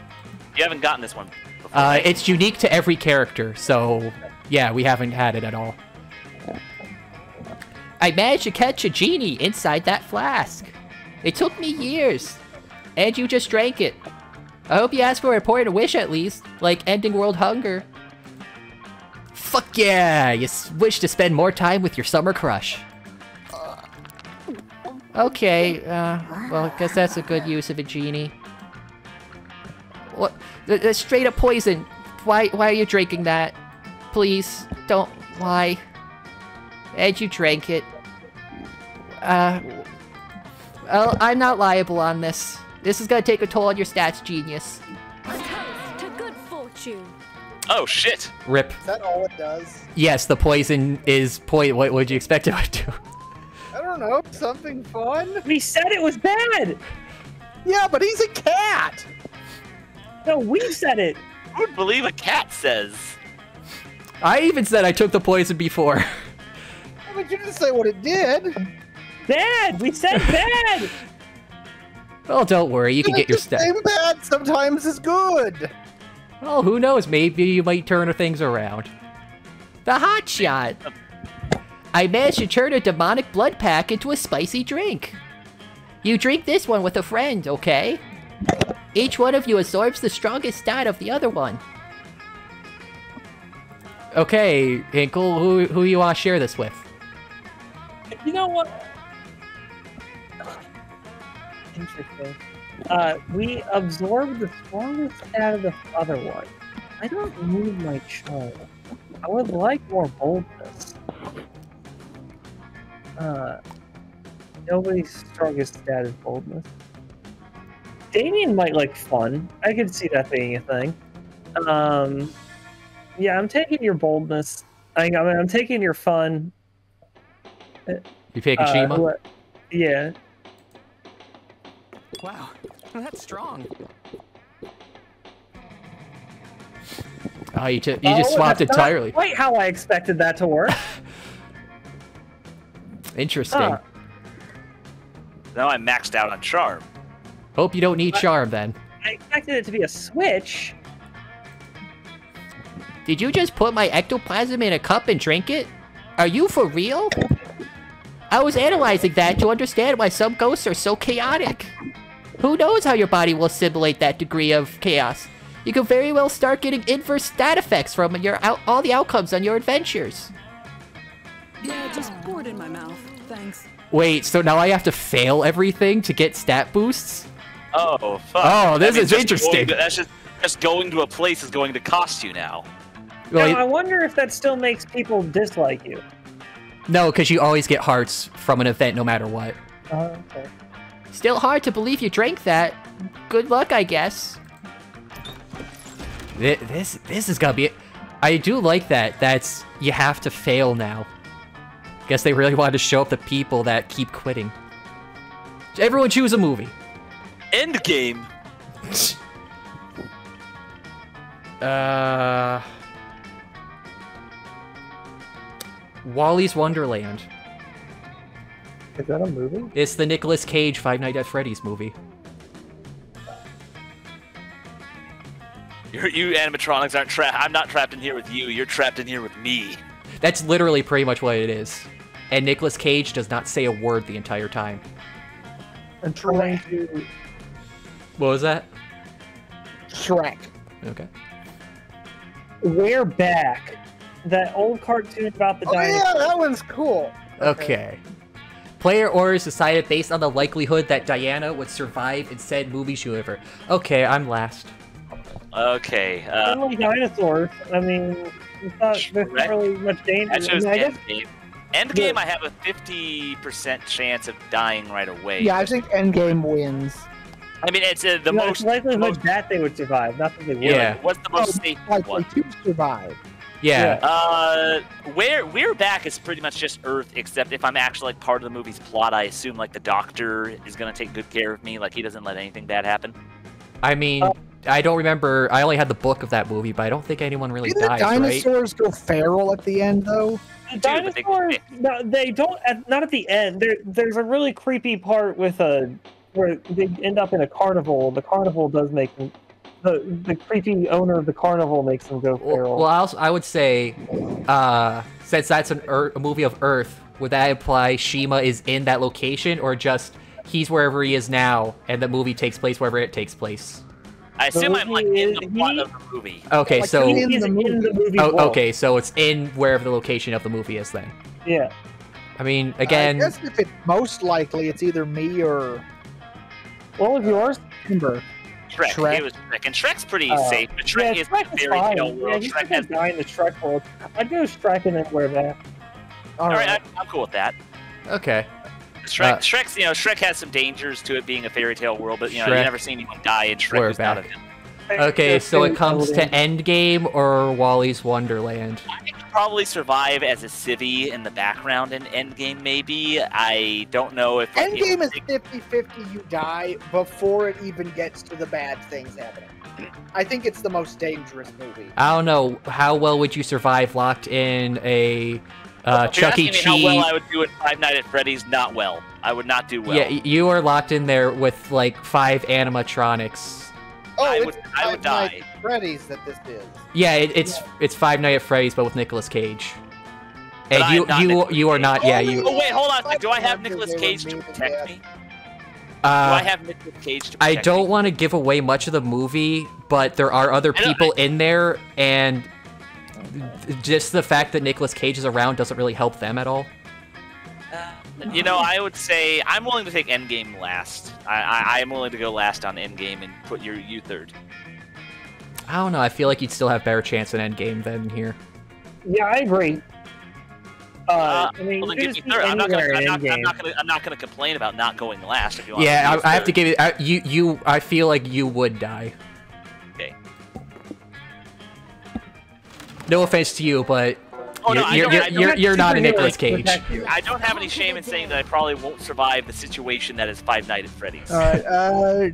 You haven't gotten this one. Before, Uh, right? it's unique to every character, so yeah, we haven't had it at all. I managed to catch a genie inside that flask. It took me years, and you just drank it. I hope you asked for a important wish at least, like ending world hunger. Fuck yeah! You wish to spend more time with your summer crush. Okay, uh, well, I guess that's a good use of a genie. What? That's straight up poison. Why? Why are you drinking that? Please don't. Why? And you drank it. Uh. Well, I'm not liable on this. This is gonna take a toll on your stats, genius. To good fortune. Oh shit! Rip. Is that all it does? Yes, the poison is poison. What would you expect it would do? I don't know. Something fun? We said it was bad. Yeah, but he's a cat. No, we said it. Who would believe a cat says? I even said I took the poison before. Yeah, but you didn't say what it did. Bad. We said bad. well, don't worry. You can get your The stats. Same bad sometimes is good. Well, who knows? Maybe you might turn things around. The hot shot. I managed to turn a demonic blood pack into a spicy drink. You drink this one with a friend, okay? Each one of you absorbs the strongest stat of the other one. Okay, Hinkle, who who you want to share this with? You know what? Interesting. Uh, we absorb the strongest out of the other one. I don't need my charm. I would like more boldness. Uh, nobody's strongest stat is boldness. Damien might like fun. I could see that being a thing. Um, yeah, I'm taking your boldness. I, I mean, I'm taking your fun. You pick Uh, Shima? yeah. Wow, that's strong. Oh, you, ju- you just Oh, swapped that's not entirely. Quite how I expected that to work. Interesting. Huh. Now I'm maxed out on charm. Hope you don't need charm then. I expected it to be a switch. Did you just put my ectoplasm in a cup and drink it? Are you for real? I was analyzing that to understand why some ghosts are so chaotic. Who knows how your body will assimilate that degree of chaos? You could very well start getting inverse stat effects from your out- all the outcomes on your adventures. Yeah, just pour it in my mouth. Thanks. Wait, so now I have to fail everything to get stat boosts? Oh fuck! Oh, this That means is interesting. to- that's just just going to a place is going to cost you now. Well, now, I wonder if that still makes people dislike you. No, because you always get hearts from an event no matter what. Oh, okay. Still hard to believe you drank that. Good luck, I guess. Thi- This this is gonna be. I do like that. That's you have to fail now. Guess they really wanted to show up the people that keep quitting. Everyone choose a movie. End game. Uh. Willy's Wonderland. Is that a movie? It's the Nicolas Cage Five Nights at Freddy's movie. You're, you animatronics aren't trapped. I'm not trapped in here with you. You're trapped in here with me. That's literally pretty much what it is. And Nicolas Cage does not say a word the entire time. I'm trying to. What was that? Shrek. Okay. We're back. That old cartoon about the Oh yeah, that one's cool. Okay. Player orders decided based on the likelihood that Diana would survive in said movie's universe. Okay, I'm last. Okay. Uh, Only dinosaurs. I mean, it's not, there's not really much danger. I I chose mean, I guess Endgame. Endgame, I have a 50% chance of dying right away. Yeah, I think Endgame wins. I mean, it's uh, the no, most. it's likelihood that they would survive, not that they would. Yeah. What's the most Oh, safe likely one? to survive. Yeah. Uh, where we're back is pretty much just Earth, except if I'm actually like part of the movie's plot, I assume like the Doctor is gonna take good care of me. Like he doesn't let anything bad happen. I mean, I don't remember. I only had the book of that movie, but I don't think anyone really Did the dies, right? dinosaurs go feral at the end, though? The dinosaurs, no, they don't. At, not at the end. There, there's a really creepy part with a where they end up in a carnival. The carnival does make them. The, the creepy owner of the carnival makes them go feral. Well, I, also, I would say, uh, since that's an Earth, a movie of Earth, would that imply Shima is in that location, or just he's wherever he is now, and the movie takes place wherever it takes place? I assume I'm like in the plot of the movie. Okay, Like, so he's in the movie. oh, okay, so it's in wherever the location of the movie is then. Yeah. I mean, again, I guess if it's most likely, it's either me or. What was yours? Timber. Shrek. Shrek. It was Shrek, and Shrek's pretty Uh, safe. But Shrek yeah, is Shrek a is very fine. tale Yeah, world. he's Shrek has. die in the Shrek world. I'd go Shrek and then wear that. All right, I, I'm cool with that. okay. Shrek, Uh, Shrek's, you know, Shrek has some dangers to it being a fairy tale world, but you know, Shrek. you never seen anyone die in Shrek We're who's not back. of him. Okay, so it comes to Endgame or Willy's Wonderland. I could probably survive as a civvy in the background in Endgame, maybe. I don't know if like, Endgame is 50 50 you die before it even gets to the bad things happening. I think it's the most dangerous movie. I don't know how well would you survive locked in a uh, If you're Chuck E. Cheese. how well I would do at Five Nights at Freddy's, not well. I would not do well. Yeah, you are locked in there with like five animatronics. Oh, I it's would- I would Five Nights die. at Freddy's that this is. Yeah, it, it's it's Five Nights at Freddy's, but with Nicolas Cage. But And I you you Nicolas you are Cage. not. Yeah, you. Oh wait, hold on. a sec. Do I have wonder Nicolas Cage to protect me? Uh, Do I have Nicolas Cage to I don't want to give away much of the movie, but there are other I people in there, and th- just the fact that Nicolas Cage is around doesn't really help them at all. You know, I would say I'm willing to take Endgame last. I, I I am willing to go last on Endgame and put your you third. I don't know. I feel like you'd still have better chance in Endgame than here. Yeah, I agree. Uh, I mean, well, then you give could me just third. I'm not gonna. I'm not, I'm not gonna. I'm not gonna complain about not going last. If you want. Yeah, to I, I have to give it. I, you you. I feel like you would die. Okay. No offense to you, but Oh, no, you're I you're, don't- you're, you're, you're not a superheroes Nicolas Cage. I don't have any shame in saying that I probably won't survive the situation that is Five Nights at Freddy's. All right. Uh,